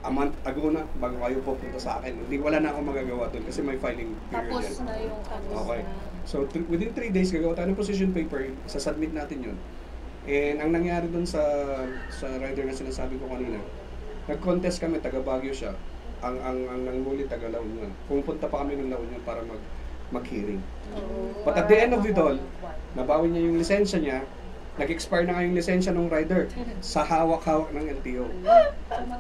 a month ago na, bago kayo pupunta sa akin. Hindi, wala na akong magagawa doon kasi may filing period Tapos yan. na yung tapos Okay. na. So, th- within 3 days, gagawa tayo ng position paper, sasubmit natin yun. And ang nangyari dun sa sa rider na sinasabi ko kanina, nag-contest kami, taga Baguio siya. Ang ang ang nanghuli taga La Union. Pumunta pa kami ng La Union para mag mag-hearing. Oo. But at the end of it all, nabawi niya yung lisensya niya, nag-expire na nga yung lisensya ng rider sa hawak-hawak ng LTO.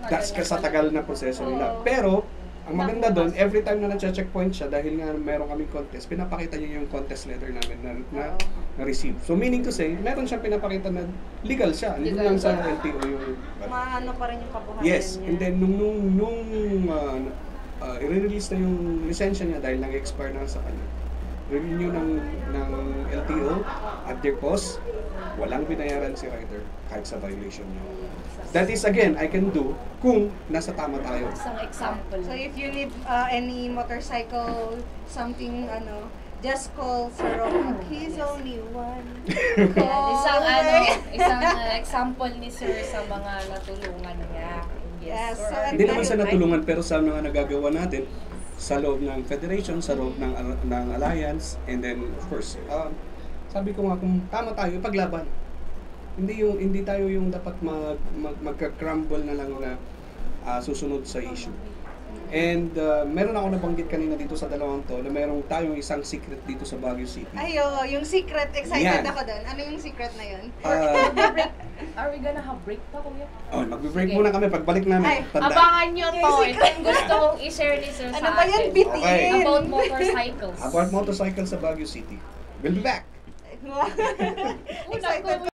That's kasi sa tagal na proseso nila. Pero, ang maganda doon, every time na na-checkpoint siya, dahil nga meron kaming contest, pinapakita niya yung contest letter namin na, na, na-receive. So, meaning to say, meron siyang pinapakita na legal siya. Hindi lang sa. LTO yung... Maano pa rin yung kabuhayan Yes, niya. and then nung nung nung uh, uh, i-release na yung lisensya niya dahil nag-expire na sa kanya. Renew ng ng LTO at their cost, walang binayaran si rider kahit sa violation niya. That is again, I can do kung nasa tama tayo. Isang example. So if you need uh, any motorcycle, something, ano, just call Sir Rock. He's only one isang ano, isang uh, example ni Sir sa mga natulungan niya. Yes, sir. so Hindi naman sa natulungan pero sa mga nagagawa natin sa loob ng federation, sa loob ng ng alliance, and then of course, um, sabi ko nga kung tama tayo, paglaban. Hindi yung hindi tayo yung dapat mag, mag magka-crumble na lang na ah, susunod sa issue. And uh, meron ako nabanggit kanina dito sa dalawang to na meron tayong isang secret dito sa Baguio City. Ayo, yung secret, excited Yan. ako doon. Ano yung secret na yun? Ah, Are we gonna have break pa, kuya? oh, magbe-break Sige. muna kami pagbalik namin. Ay, Tanda. Abangan nyo to. Ito yung gusto kong i-share ni Sir Ano sa ba yan, atin. bitin? Okay. About motorcycles. About motorcycle sa Baguio City. We'll be back. excited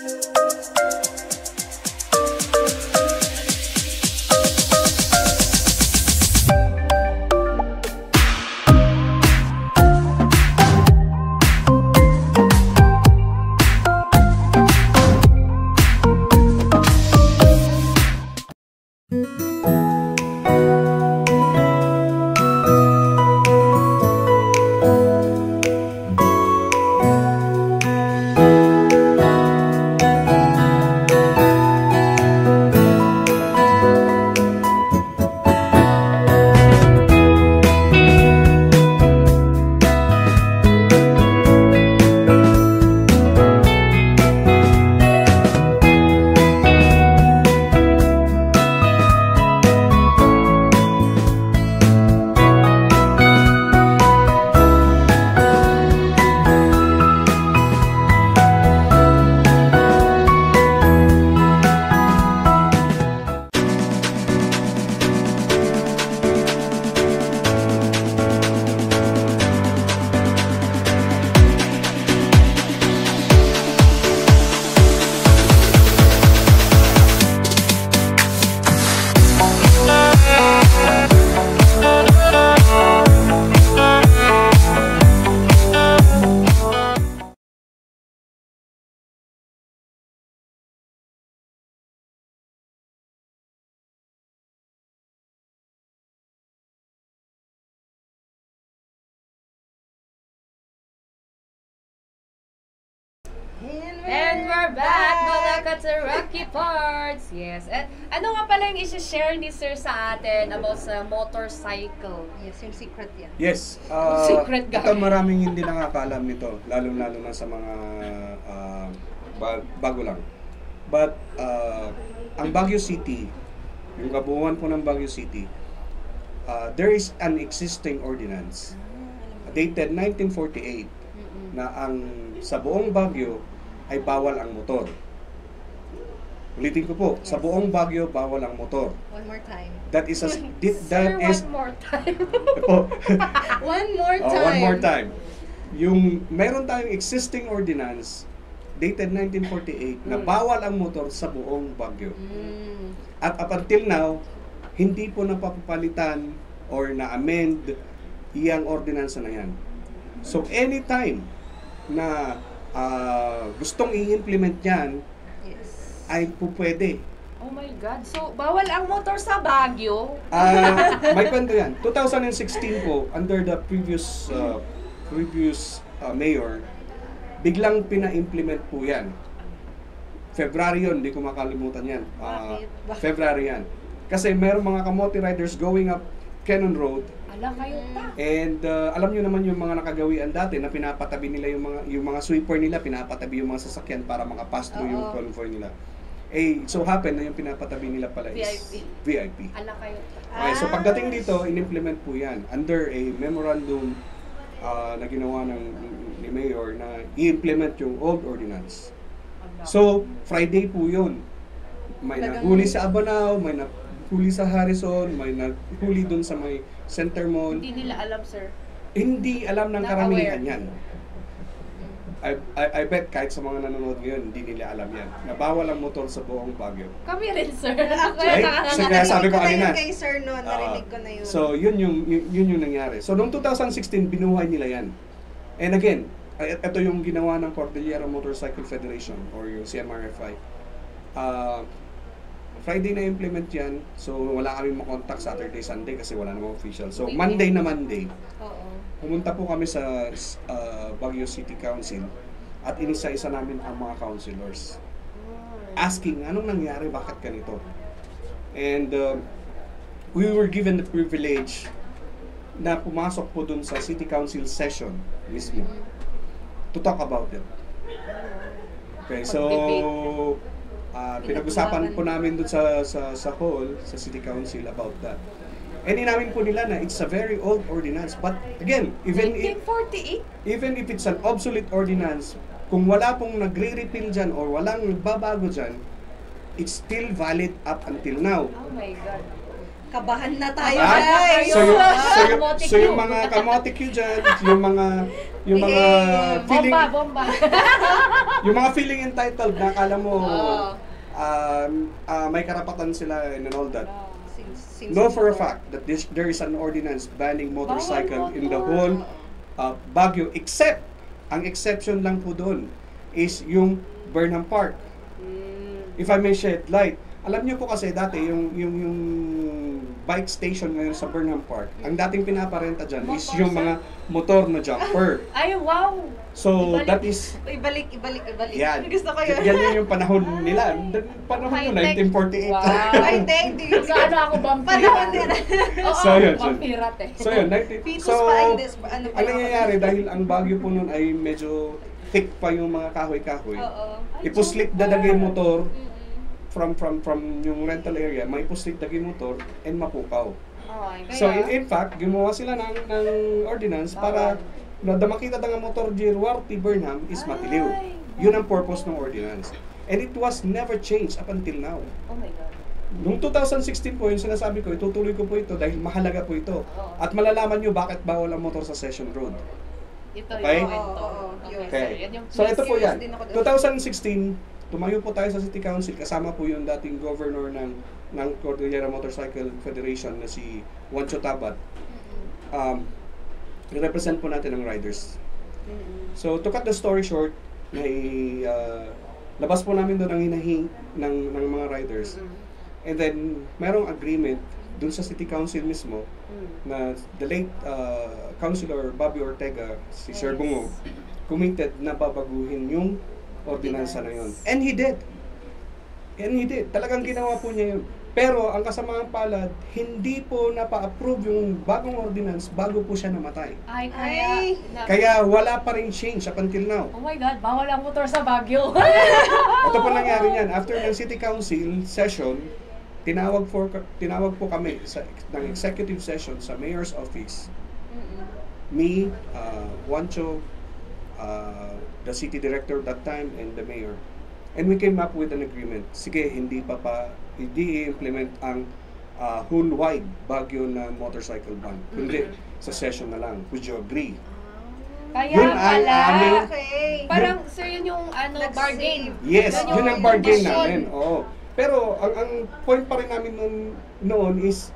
And Katsaraki parts! Yes. At ano nga pala yung isi-share ni Sir sa atin about sa motorcycle? Yes, yung secret yan. Yes. ah, Secret ito gamit. maraming hindi nakakaalam nito, lalo-lalo na sa mga ah, ba- bago lang. But ah, ang Baguio City, yung kabuuan po ng Baguio City, ah, there is an existing ordinance dated 1948 na ang sa buong Baguio ay bawal ang motor. Ulitin ko po, sa buong Baguio bawal ang motor. One more time. That is a di- Sir, that is one more time. oh, One more Oh, time. one more time. Yung meron tayong existing ordinance dated 1948 na Mm. bawal ang motor sa buong Baguio. Mm. At up until now, hindi po napapalitan or na-amend iyang ordinance na yan. So anytime na ah, gustong i-implement yan, Yes. Ay po pwede. oh my God. So, bawal ang motor sa Baguio? Ah, may kwento yan. 2016 po, under the previous uh, previous uh, mayor, biglang pina-implement po yan. February yun, hindi ko makalimutan yan. Ah, Bakit? Bakit? February yan. Kasi meron mga kamote riders going up Cannon Road Ala kayo pa. and uh, alam nyo naman yung mga nakagawian dati na pinapatabi nila yung mga yung mga sweeper nila, pinapatabi yung mga sasakyan para makapass through yung convoy nila. Eh, so happen na yung pinapatabi nila pala is VIP. VIP. Ala kayo. Okay, so Ah. pagdating dito, in-implement po yan under a memorandum ah, na ginawa ng ni Mayor na i-implement yung old ordinance. So, Friday po yun. May naghuli sa Abanao, may naghuli sa Harrison, may naghuli dun sa may Center Mall. Hindi nila alam, sir. Hindi alam ng karamihan yan. I, I, I bet kahit sa mga nanonood ngayon, hindi nila alam yan. Na bawal ang motor sa buong Baguio. Kami rin, sir. Ay, Nakaka- so kaya sabi ko Narinig kanina. kay sir noon. Narinig Ah, ko na yun. So, yun yung, yun, yun yung nangyari. So, noong 2016, binuhay nila yan. And again, ito yung ginawa ng Cordillera Motorcycle Federation or yung CMRFI. Ah, Friday na implement yan. So, wala kami makontak Saturday, Sunday kasi wala namang official. So. Monday na Monday, Oo. Pumunta po kami sa ah, Baguio City Council at inisa-isa namin ang mga councilors asking anong nangyari, bakit ganito. And uh, we were given the privilege na pumasok po dun sa city council session mismo to talk about it. Okay, so uh, pinag-usapan po namin dun sa, sa, sa hall, sa city council about that. And inamin po nila na it's a very old ordinance. But again, even if, 1948? even if it's an obsolete ordinance, kung wala pong nagre-repeal dyan or walang nagbabago dyan, it's still valid up until now. Oh my God. Kabahan na tayo, Ah, guys! so yung, Ah, so yung, so yung mga kamote Q dyan, yung mga, yung mga Behave. feeling, Bomba, bomba. yung mga feeling entitled na akala mo, Oo. um, ah, may karapatan sila and all that. Since, since Know for a fact that this, there is an ordinance banning motorcycle in the whole uh, Baguio except ang exception lang po doon is yung Burnham Park. Mm. If I may shed light, alam niyo po kasi dati yung yung yung bike station ngayon sa Burnham Park, ang dating pinaparenta diyan is yung mga motor na jumper. Ay, wow! So Ibalik. that is Ibalik, ibalik, ibalik. yan. Gusto ko yun. Yan yun yung panahon nila. Panahon yun, High-tech. 1948. Wow. Ay, hindi, hindi. Sa ano ako, vampira? Panahon din. Oo, So, yun, so- vampirat eh. So yun, 19, Fetus so, pa, ay, this, ano ang nangyayari dahil ang Baguio po nun ay medyo thick pa yung mga kahoy-kahoy. Oo. Ipuslit dadagay motor Mm-mm. From from from yung rental area, may puslit dagay motor and mapukaw. Kaya, So in, in fact, gumawa sila ng, ng ordinance para na da makita nga motor Jirwar T. Burnham is matiliw. Ay. Yun ang purpose ng ordinance. And it was never changed up until now. oh my God. Noong 2016 po, yung sinasabi ko, itutuloy ko po ito dahil mahalaga po ito. Oo. At malalaman nyo bakit bawal ang motor sa Session Road. Ito Okay? yung. Okay, Okay. So ito po yan. din ako doon. 2016, tumayo po tayo sa City Council kasama po yung dating governor ng ng Cordillera Motorcycle Federation na si Juancho Tabat. Um, represent po natin ang riders. Mm-mm. So to cut the story short, may uh, labas po namin doon ang hinahi ng, ng mga riders. And then merong agreement dun sa City Council mismo Mm. na the late uh, Councilor Bobby Ortega, si Sir. Bungo, committed na babaguhin yung ordinansa na yun. And he did. And he did. Talagang ginawa po niya yun. Pero ang kasamaang palad, hindi po napa-approve yung bagong ordinance bago po siya namatay. Ay, kaya... Ay. na- Kaya wala pa rin change up until now. Oh my God, bawal ang motor sa Baguio. Ito po nangyari niyan. After ng City Council session, tinawag for tinawag po kami sa ng executive session sa mayor's office. Mm-mm. Me, uh, Juancho, uh, the city director that time, and the mayor. And we came up with an agreement. Sige, hindi pa pa, hindi i-implement ang uh, whole-wide Baguio na motorcycle ban. Kundi sa session na lang. Would you agree? Kaya Yun ang pala. aming- Okay. Parang, sir, yun yung ano, bargain. Yes, Yun yun ang bargain namin. Oo. Pero ang, ang point pa rin namin noon, noon is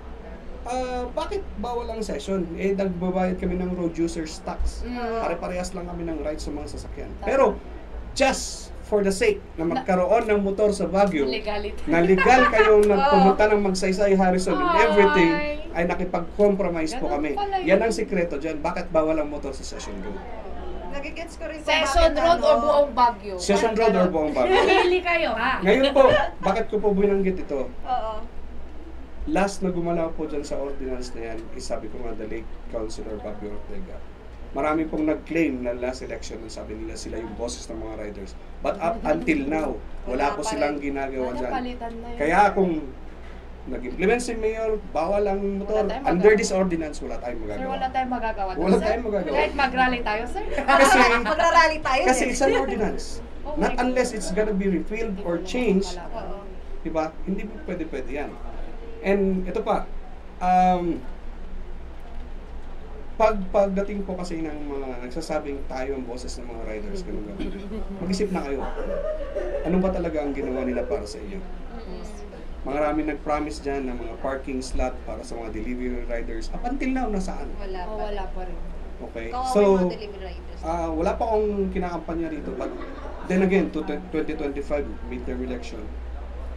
ah, bakit bawal ang session? Eh, nagbabayad kami ng road users tax. Mm. Pare-parehas lang kami ng rights sa mga sasakyan. Tama. Pero, just for the sake na magkaroon ng motor sa Baguio, Legality. na legal kayong nagpumunta ng Magsaysay, Harrison, and everything, Ay. nakipag-compromise po kami. Yan ang sikreto dyan. Bakit bawal ang motor sa Session Road? Nagigets ko rin kung Session Road ano, o buong Baguio? Session Road or buong Baguio? Pili kayo, ha? Ngayon po, bakit ko po binanggit ito? Oo. Last na gumalaw po dyan sa ordinance na yan, is sabi ko nga, the late Councilor Bobby Ortega. Marami pong nag-claim na last election na sabi nila sila yung bosses ng mga riders. But up until now, wala po silang ginagawa dyan. Kaya kung nag-implement si Mayor, bawal ang motor. Under this ordinance, wala tayong Sir, magagawa. wala tayong magagawa. Wala sir. tayong magagawa. Kahit mag-rally tayo, sir. Kasi, Magrarally tayo kasi eh. it's an ordinance. Not unless it's gonna be repealed or changed. Diba? Hindi po pwede-pwede yan. And ito pa, um, pag pagdating po kasi ng mga nagsasabing tayo ang boses ng mga riders, ganun ganun. Mag-isip na kayo. Ano ba talaga ang ginawa nila para sa inyo? Marami nag-promise dyan ng mga parking slot para sa mga delivery riders. Up until now, nasaan? Wala Oh, pa. wala pa rin. Okay? So, ah, wala pa akong kinakampanya rito. But then again, to 2025 midterm election,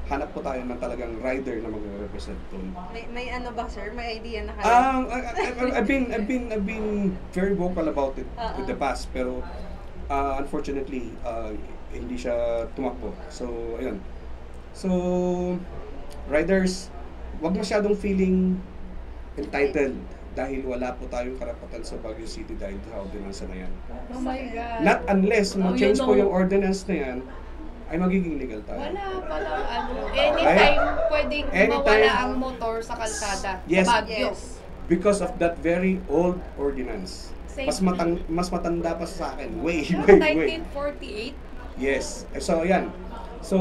hanap po tayo ng talagang rider na magre-represent doon. may, may ano ba sir? May idea na kayo? Um, I, I, I've been I've been I've been very vocal about it Oo. with the past pero uh, unfortunately uh, hindi siya tumakbo. So ayun. So riders, wag masyadong feeling entitled dahil wala po tayong karapatan sa Baguio City dahil sa ordinance na yan. Oh my God. Not unless Oh, ma-change po yung ordinance na yan, ay magiging legal tayo. Wala palang ano. Anytime pwedeng Anytime. mawala ang motor sa kalsada. Yes. Sa Baguio. yes. Because of that very old ordinance. Same. Mas matang mas matanda pa sa akin. Way, Ano, way, way. 1948? Yes. So, yan. So,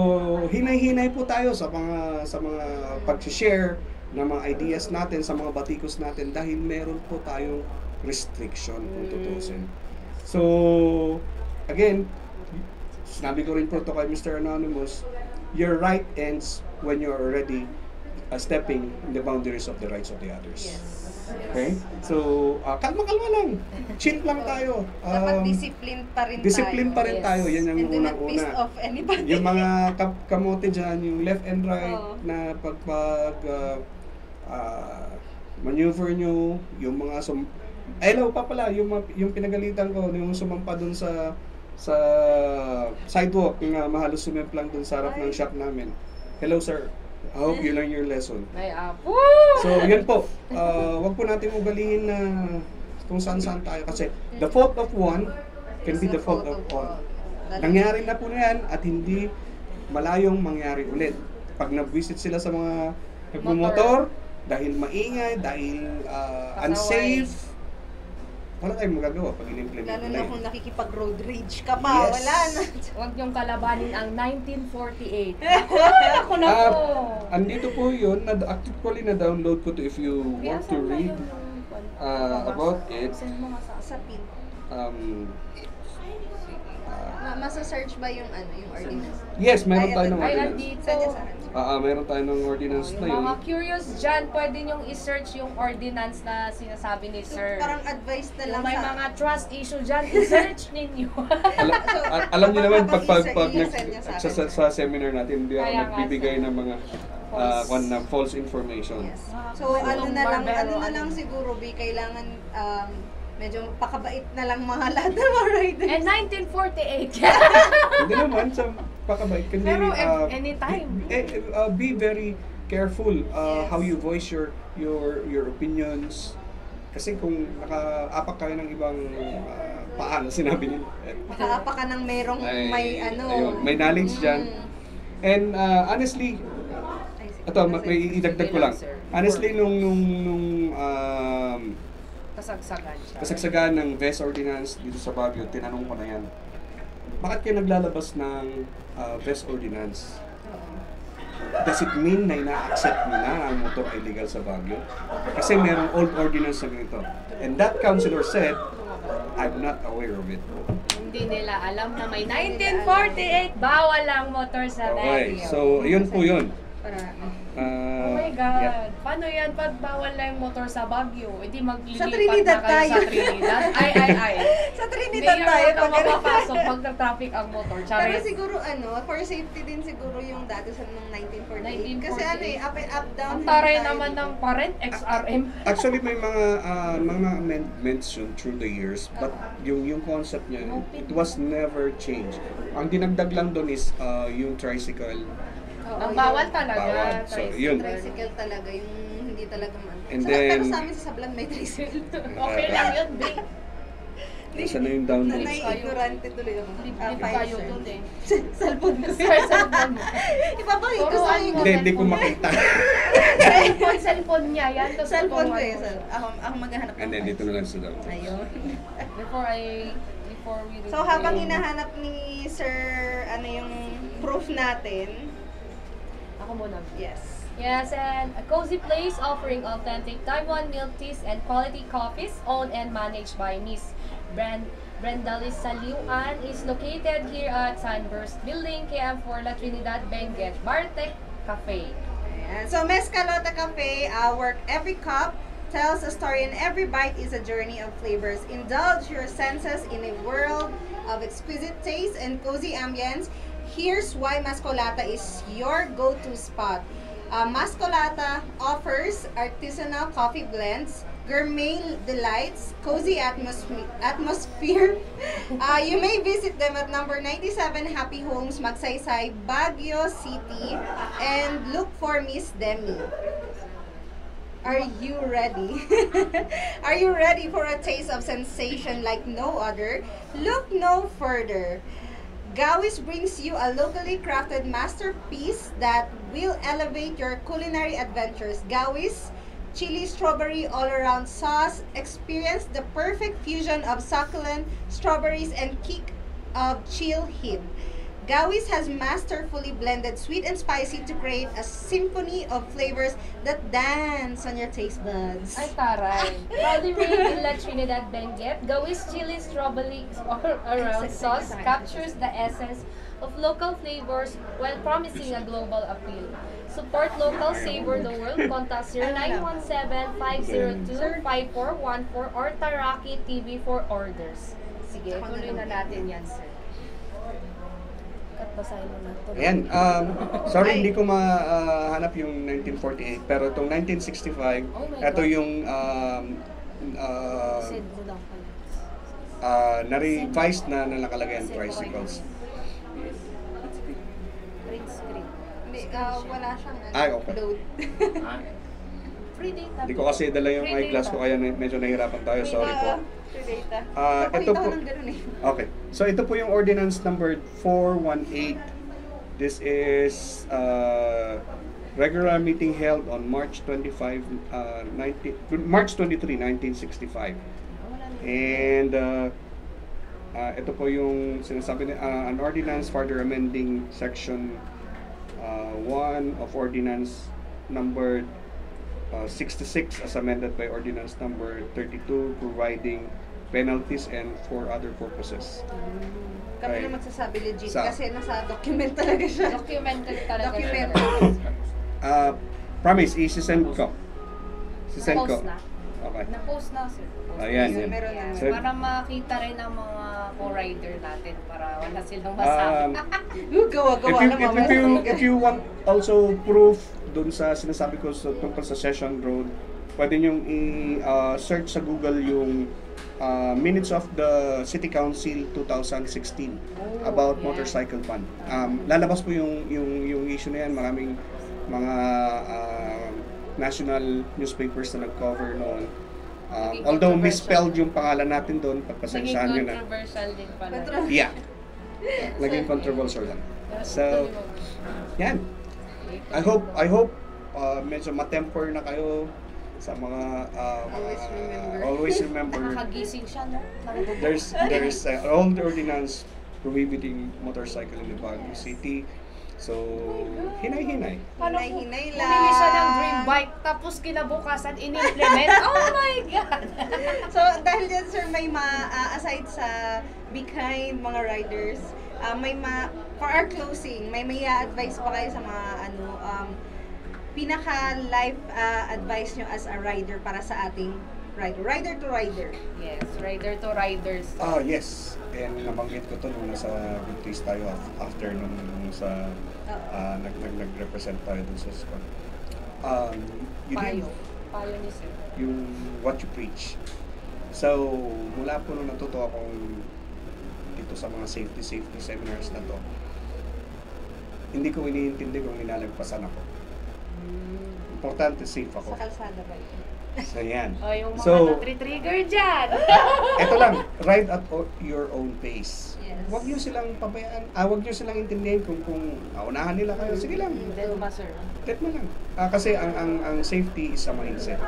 hinay-hinay po tayo sa mga sa mga pag-share ng mga ideas natin sa mga batikos natin dahil meron po tayong restriction kung tutusin. So, again, sinabi ko rin po to kay Mr. Anonymous, your right ends when you're already uh, stepping in the boundaries of the rights of the others. Okay? So, uh, kalma-kalma lang. Chill lang tayo. Dapat Um, discipline pa rin discipline tayo. pa rin Yes. tayo. Yan piss unang-una. anybody. Yung mga kap- kamote dyan, yung left and right Oo. na pagpag uh, uh, maneuver nyo, yung mga sum... Ay, pa pala, yung, yung pinagalitan ko, yung sumampa dun sa sa sidewalk na mahalos sumimplang dun sa harap ng shop namin. Hello sir, I hope you learn your lesson. May apo. So, yun po. Uh, wag po natin ugalihin na kung saan-saan tayo. Kasi the fault of one can be the fault of all. Nangyari na po na yan at hindi malayong mangyari ulit. Pag nag-visit sila sa mga nagmumotor, dahil maingay, dahil uh, unsafe, wala tayong magagawa pag in-implement Lalo na kung nakikipag-road rage ka pa, Yes. wala na. Huwag niyong kalabanin ang 1948. Ako, ako na Ah, po. andito po yun, na, actually na-download ko to if you want to read uh, about it. Sa pin. Um, uh, Ma- masa-search ba yung ano, yung ordinance? yes, meron Ay, tayo ng Ay, ordinance. andito. Saan niya saan? Ah, ah, meron tayo ng ordinance na Yung yun. mga curious dyan, pwede niyong i-search yung ordinance na sinasabi ni Sir. Parang advice na Yung lang may sa... mga trust issue dyan, i-search ninyo. Alam, So, a- alam niyo naman pag pag, pag nag, i-send niya sa sa, akin. sa, seminar natin, hindi ako Kaya nga, nagbibigay sir. ng mga False. ah, kwan na false information. Yes. Ah, So, ano anong na lang, barbero, ano na ano. lang siguro, B, kailangan um, medyo pakabait na lang mga lahat ng mga riders. And 1948. hindi naman sa pakabait kundi Pero ev- anytime. Be, eh, ah, be very careful ah, Yes. how you voice your your your opinions. Kasi kung nakaapak kayo ng ibang ah, paan, sinabi nila. eh, Makaapa ka ng merong Ay, may ano. ayun, may knowledge dyan. Mm. And ah, honestly, ito, ma- may idagdag ko lang. Honestly, nung, nung, nung um, Kasagsagan siya. kasagsagan ng VES ordinance dito sa Baguio, tinanong ko na yan. Bakit kayo naglalabas ng uh, VES ordinance? Does it mean na ina-accept nyo na ang motor ay legal sa Baguio? Kasi merong old ordinance na ganito. And that councilor said, I'm not aware of it. Hindi nila alam na may 1948, bawal ang motor sa Okay, radio. so yun po yun. Para, Uh, Oh my God. yeah. Paano yan pag bawal na yung motor sa Baguio? Hindi maglilipat Sa Trinidad na kayo tayo. sa Trinidad. Ay, ay, ay. sa Trinidad Hindi tayo. yan ka pag- mapapasok pag na-traffic ang motor. Pero Charis. siguro ano, for safety din siguro yung dati sa nung 1948. Kasi 1948. ano eh, up and up down. Ang hindi taray naman dito. ng parent, XRM. Actually, may mga uh, mga amendments yun through the years, but yung yung concept niya, it was never changed. Ang dinagdag lang doon is uh, yung tricycle. Oo, Ang bawal talaga. Bawal. So, tricycle. yun. Tricycle talaga, yung hindi talaga man. And Sa- then- pero sa amin sa Sablan may tricycle. Okay lang yun, Bing. Isa na yung download. Nai-ignorante tuloy ako. Hindi Ah, hindi kayo sir. dun eh. Cellphone ko. Sir, cellphone mo. Ipapakita ko sa mo. inyo. Hindi, hindi ko makita. Cellphone, cellphone niya. Yan. Cellphone ko eh. mo. sir. Ako, ako maghahanap And then dito na lang sa download. Ayun. Before I, before we So habang hinahanap ni Sir, ano yung proof natin, Ako muna. yes. Yes, and a cozy place offering authentic Taiwan milk teas and quality coffees owned and managed by Miss Brand Brendalis Saliuan is located here at Sunburst Building, KM4 La Trinidad, Benguet, Bartek Cafe. Ayan. So Mezcalota Cafe, uh, work every cup tells a story and every bite is a journey of flavors. Indulge your senses in a world of exquisite taste and cozy ambience. Here's why Mascolata is your go-to spot. Uh, Mascolata offers artisanal coffee blends, gourmet delights, cozy atmosme- atmosphere. Uh, you may visit them at number 97 Happy Homes, Magsaysay, Baguio City, and look for Miss Demi. Are you ready? Are you ready for a taste of sensation like no other? Look no further. Gawis brings you a locally crafted masterpiece that will elevate your culinary adventures. Gawis chili strawberry all around sauce. Experience the perfect fusion of succulent strawberries and kick of chill heat. Gawis has masterfully blended sweet and spicy to create a symphony of flavors that dance on your taste buds. Ay, taray. Proudly made in La Trinidad, Benguet, Gawis chili strawberry all around sauce captures the essence of local flavors while promising a global appeal. Support local, savor the world. Contact 0917-502-5414 or Taraki TV for orders. Sige, tuloy na natin yan, sir. Kat, basahin mo na. Tuloy. Ayan, um, sorry hindi ko mahanap yung 1948, pero itong 1965, Oh ito yung um, uh, uh, na-revise na na nakalagay ang tricycles. Print screen. Hindi, ah, wala siyang ano, Ay, okay. load. Free data. Hindi ko kasi dala yung Free eyeglass ko data. kaya na- medyo nahihirapan tayo, sorry po. Ah, free data. Ah, ito ko po. ng ganun eh. Okay. So ito po yung ordinance number 418. This is uh, regular meeting held on March 25 uh, 19 March 23, 1965. And uh, uh, ito po yung sinasabi ni uh, an ordinance further amending section uh, 1 of ordinance number uh, 66 as amended by ordinance number 32 providing penalties and for other purposes. Kami Ay. na magsasabi legit Sa- kasi nasa document talaga siya. Documented talaga. Document. Uh, promise, isi-send ko. Sisend ko. Na-post na. Okay. Na-post na, sir. Ayan, Yes, yan. meron na. Para makita rin ang mga co-rider natin para wala silang masabi. um, Uh, gawa-gawa if you, if, you if you want also proof dun sa sinasabi ko sa tungkol sa Session Road, pwede nyo i-search sa Google yung uh, minutes of the City Council 2016 Oh, about yeah. motorcycle fund. Um, lalabas po yung yung yung issue na yan, maraming mga uh, national newspapers na nag-cover noon. Um, Naging although misspelled yung pangalan natin doon, Naging pagpasensyahan nyo na. controversial din pala. Yeah. Naging controversial lang. So, yan. I hope I hope uh, medyo matemper na kayo sa mga uh, mga Always remember. always remember Nakakagising siya, no? There's there's uh, the ordinance prohibiting motorcycle in the Baguio City. So, hinay-hinay. Paano kung Hinay-hinay lang. bumili siya ng dream bike tapos kinabukasan in-implement? oh my God! So, dahil dyan, sir, may ma, ah, aside sa be kind, mga riders, ah, may ma, for our closing, may may advice pa kayo sa mga, ano, um, pinaka-life ah, advice nyo as a rider para sa ating rider. Rider to rider. yes, rider to riders. Ah, yes. And nabanggit ko to nung nasa Big tayo af- after nung, nung sa Oo. uh, nag, nag, nag-represent tayo dun sa squad. Um, you Payo. live Payo ni sir. yung what you preach. So, mula po nung natuto akong dito sa mga safety safety seminars na to, hindi ko iniintindi kung nilalagpasan ako. Importante safe Sa ako. kalsada ba ito? So, yan. O, yung mga So- na-trigger dyan. Ito lang, ride at your own pace. Yes. Huwag niyo silang pabayaan, ah, huwag niyo silang intindihin kung kung naunahan nila kayo. Sige lang. Then ba, sir? Let mo lang. Ah, kasi ang, ang ang safety is a mindset.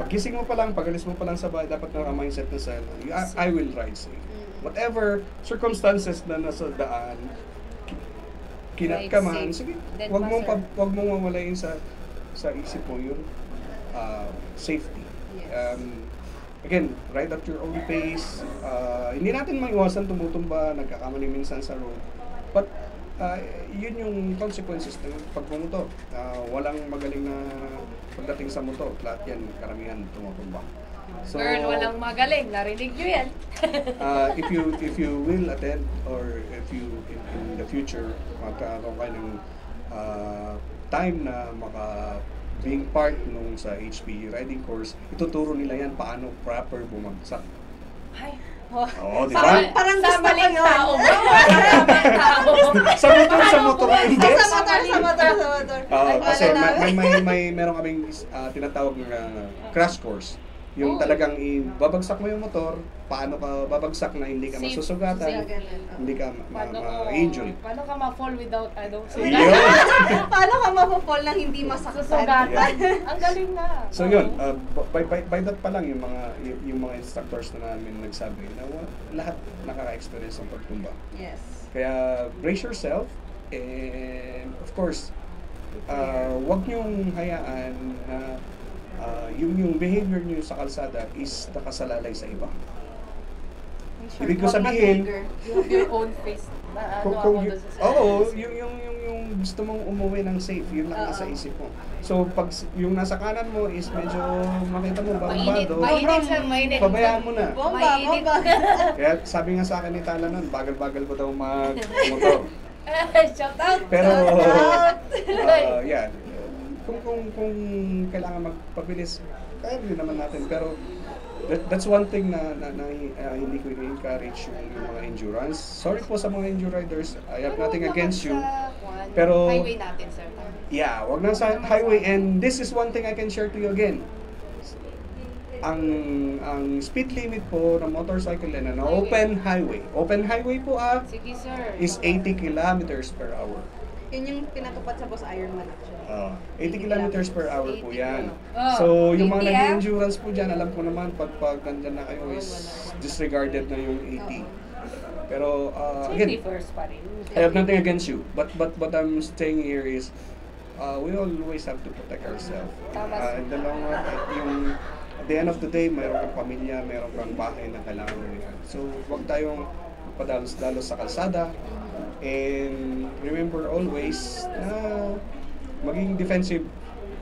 Pagising mo pa lang, pagalis mo pa lang sa bahay, dapat na mindset na sa I, I will ride safe. Whatever circumstances na nasa daan, ki- kinat Ride ka man, safe. sige, wag mo pa, wag mo mawalayin sa sa isip mo yung ah, safety. Yes. Um, again, ride at your own pace. Ah, hindi natin maiwasan tumutumba, nagkakamali minsan sa road. But ah, yun yung consequences ng pagmumotor. Ah, walang magaling na pagdating sa motor. Lahat yan, karamihan tumutumba. So, Girl, walang magaling. Narinig nyo yan. uh, if you if you will attend or if you in, in the future magkaroon kayo ng uh, time na maka being part nung sa HPE riding course, ituturo nila yan paano proper bumagsak. Ay, Oo, di ba? Parang sa gusto ko yun. tao ba? Sa maling tao. sa motor, sa motor, hindi. Sa motor, sa motor, sa motor. Ay, kasi may, may, may, may meron kaming uh, tinatawag na crash course. Yung Oo. talagang ibabagsak mo yung motor, paano ka babagsak na hindi ka Safe. masusugatan, oh. hindi ka ma- Paano ka, ma-injury. paano ka ma-fall without, ano, Ayun. Paano ka mapapol nang hindi masaktan? susugatan? Ang galing na. So yun, uh, by, by, by that pa lang yung mga y- yung mga instructors na namin nagsabi na wa- lahat nakaka-experience ng pagtumba. Yes. Kaya brace yourself and of course, uh, wag niyong hayaan na uh, yung yung behavior niyo sa kalsada is nakasalalay sa iba. Sure, Ibig ko sabihin-. You have your own face. Ano Kung, ako kung, doon y- sa oo, yung, yung, yung, yung gusto mong umuwi ng safe, yun lang Oo. nasa isip mo. So, pag yung nasa kanan mo is medyo makita mo barbado, mainit siya, mainit. pabayaan mo na. Bomba, Mainit. bomba. Kaya sabi nga sa akin ni Tala nun, bagal-bagal ko daw mag-motor. Shout out! Pero, uh, yan. Kung, kung, kung kailangan magpabilis, kaya din naman natin. Pero, that, that's one thing na, na, na uh, hindi ko i-encourage yung, yung mga endurance. Sorry po sa mga enduro riders. I have nothing against you. Pero- Highway natin, sir. Yeah, wag na sa highway. And this is one thing I can share to you again. Ang ang speed limit po ng motorcycle na na open highway. Open highway po ah Sige, sir. is 80 kilometers per hour. Yun yung pinatupad sa Boss Ironman Ah, 80 kilometers per hour po 80 yan. Oh, So, yung mga 80 ah. nag-endurance po dyan, alam ko naman, pag, pag nandyan na kayo is disregarded na yung 80. Pero, uh, again. I have nothing against you. But but what I'm saying here is, uh, we always have to protect ourselves. Uh, in the long run, at yung at the end of the day, mayroon kang pamilya, mayroon kang bahay na kailangan mo yan. So, huwag tayong padalos-dalos sa kalsada. And remember always na maging defensive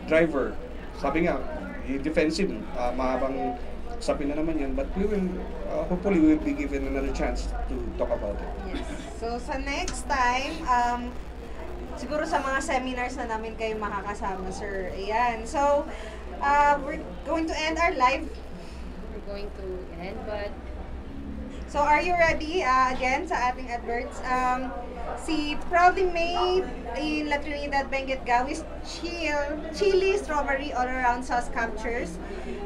driver. Sabi nga, i- defensive, uh, mahabang sabi na naman yan, but we will, uh, hopefully we will be given another chance to talk about it. Yes. So, sa next time, um, siguro sa mga seminars na namin kayo makakasama, sir. Ayan. So, uh, we're going to end our live. We're going to end, but So, are you ready? Uh, again, sa ating adverts. Um, si Proudly Made in La Trinidad Benguet Gawis Chill, Chili Strawberry All Around Sauce Captures.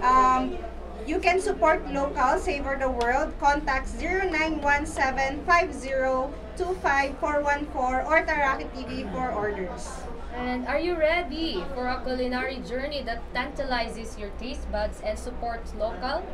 Um, you can support local, savor the world. Contact 0917-5025-414 or Taraki TV for orders. And are you ready for a culinary journey that tantalizes your taste buds and supports local?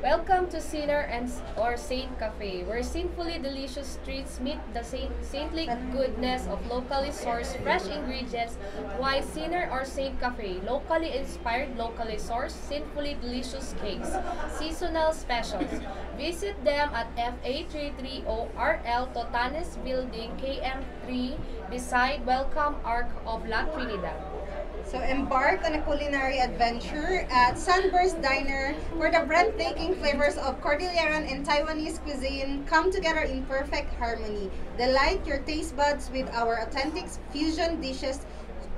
Welcome to Sinner and or Saint Cafe, where sinfully delicious treats meet the saint, saintly goodness of locally sourced fresh ingredients. Why Sinner or Saint Cafe? Locally inspired, locally sourced, sinfully delicious cakes, seasonal specials. Visit them at FA330RL Totanes Building, KM3, beside Welcome Arc of La Trinidad. So embark on a culinary adventure at Sunburst Diner where the breathtaking flavors of Cordilleran and Taiwanese cuisine come together in perfect harmony. Delight your taste buds with our authentic fusion dishes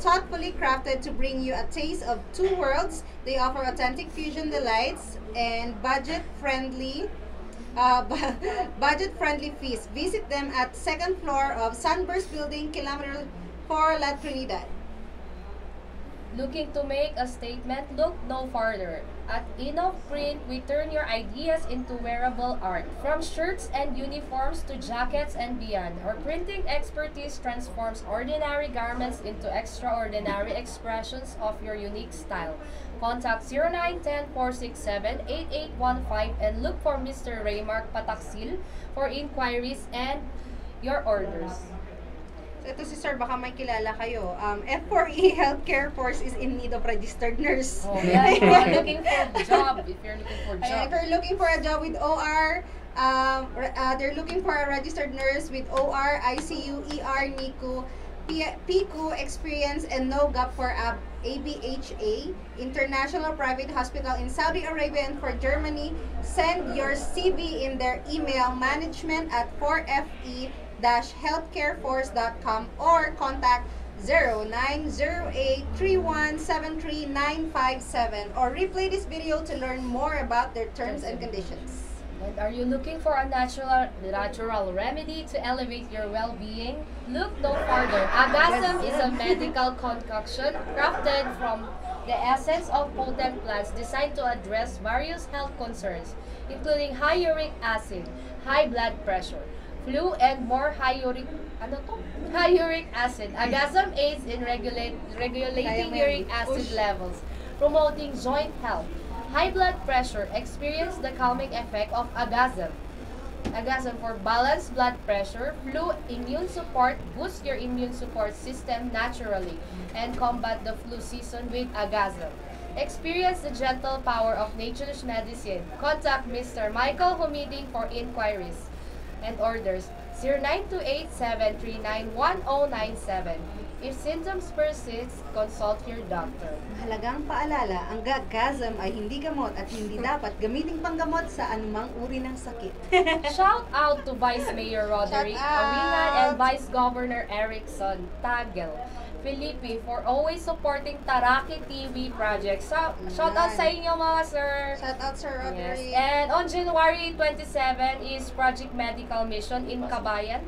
thoughtfully crafted to bring you a taste of two worlds. They offer authentic fusion delights and budget-friendly uh, budget-friendly feast. Visit them at second floor of Sunburst Building, Kilometer 4, La Trinidad. Looking to make a statement? Look no farther. At Innov Print, we turn your ideas into wearable art. From shirts and uniforms to jackets and beyond, our printing expertise transforms ordinary garments into extraordinary expressions of your unique style. Contact 0910-467-8815 and look for Mr. Raymark Pataksil for inquiries and your orders. Ito si Sir, baka may kilala kayo. Um, F4E Healthcare Force is in need of registered nurse. Oh, yeah, if you're looking for a job, if you're looking for a job. if you're looking for a job with OR, um, uh, they're looking for a registered nurse with OR, ICU, ER, NICU, P- PICU experience and no gap for AB- ABHA, International Private Hospital in Saudi Arabia and for Germany. Send your CV in their email management at 4FE healthcareforce.com or contact 0908-3173-957 or replay this video to learn more about their terms and conditions. And are you looking for a natural natural remedy to elevate your well-being? Look no further. Agasam is a medical concoction crafted from the essence of potent plants designed to address various health concerns, including high uric acid, high blood pressure, flu, and more high uric ano to? High uric acid. Agasm aids in regulate, regulating uric acid levels, promoting joint health. High blood pressure experience the calming effect of agasm. Agasm for balanced blood pressure, flu, immune support, boost your immune support system naturally, and combat the flu season with agasm. Experience the gentle power of nature's medicine. Contact Mr. Michael Humiding for inquiries and orders 0928-739-1097. If symptoms persist, consult your doctor. Mahalagang paalala, ang gagasm ay hindi gamot at hindi dapat gamiting panggamot sa anumang uri ng sakit. Shout out to Vice Mayor Roderick! Awinan and Vice Governor Erickson Tagel Felipe for always supporting Taraki TV project. So, shout out sa inyo mga sir. Shout out Sir Yes. Roderick. And on January 27 is Project Medical Mission in Kabayan.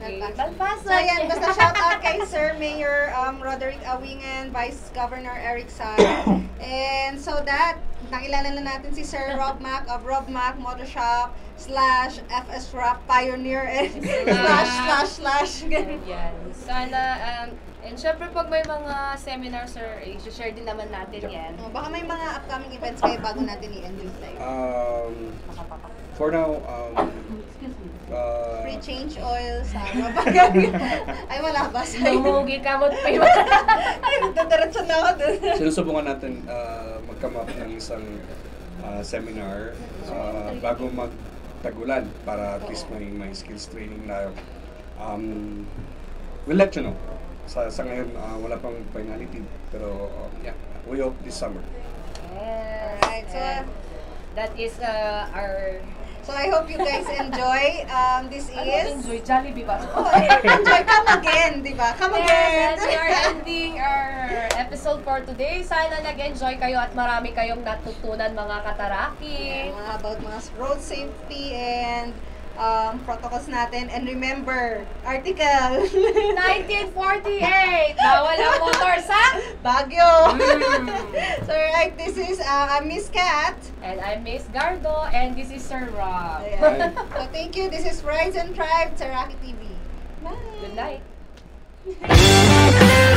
Okay. Balpasan. So yan, basta shout out kay Sir Mayor um, Roderick Awingan, Vice Governor Eric San. And so that, nakilala na natin si Sir Rob Mac of Rob Mac Motor Shop slash FS Rap Pioneer and slash slash slash. Yan. Sana, um, and syempre pag may mga seminars sir, i-share din naman natin yan. Oh, baka may mga upcoming events kayo bago natin i-end yung live. Um, for now, um, uh, Free change oil sa Rob Ay, wala ba sa'yo? Lumugi ka mo pa yun. Ay, dadaratsan na ako dun. sinusubukan natin uh, mag-come up ng isang uh, seminar uh, bago magtagulan para at least may, may skills training na um, we'll let you know. Sa, sa ngayon, uh, wala pang finality pero um, yeah, we hope this summer. Yes. Alright, so- And that is uh, our So I hope you guys enjoy. Um, this ano, is... enjoy Jollibee ba? Oh, enjoy. Come again, di ba? Come again. Yes, we are ending our episode for today. Sana nag-enjoy kayo at marami kayong natutunan mga kataraki. Yeah, about mga road safety and um, protocols natin. And remember, article 1948! Bawal ang motor sa... Baguio. Mm. so right, this is uh, I'm Miss Cat. And I'm Miss Gardo, and this is Sir Rob. Ayan. So thank you. This is Rise and Tribe, Taraki TV. Bye. Good night.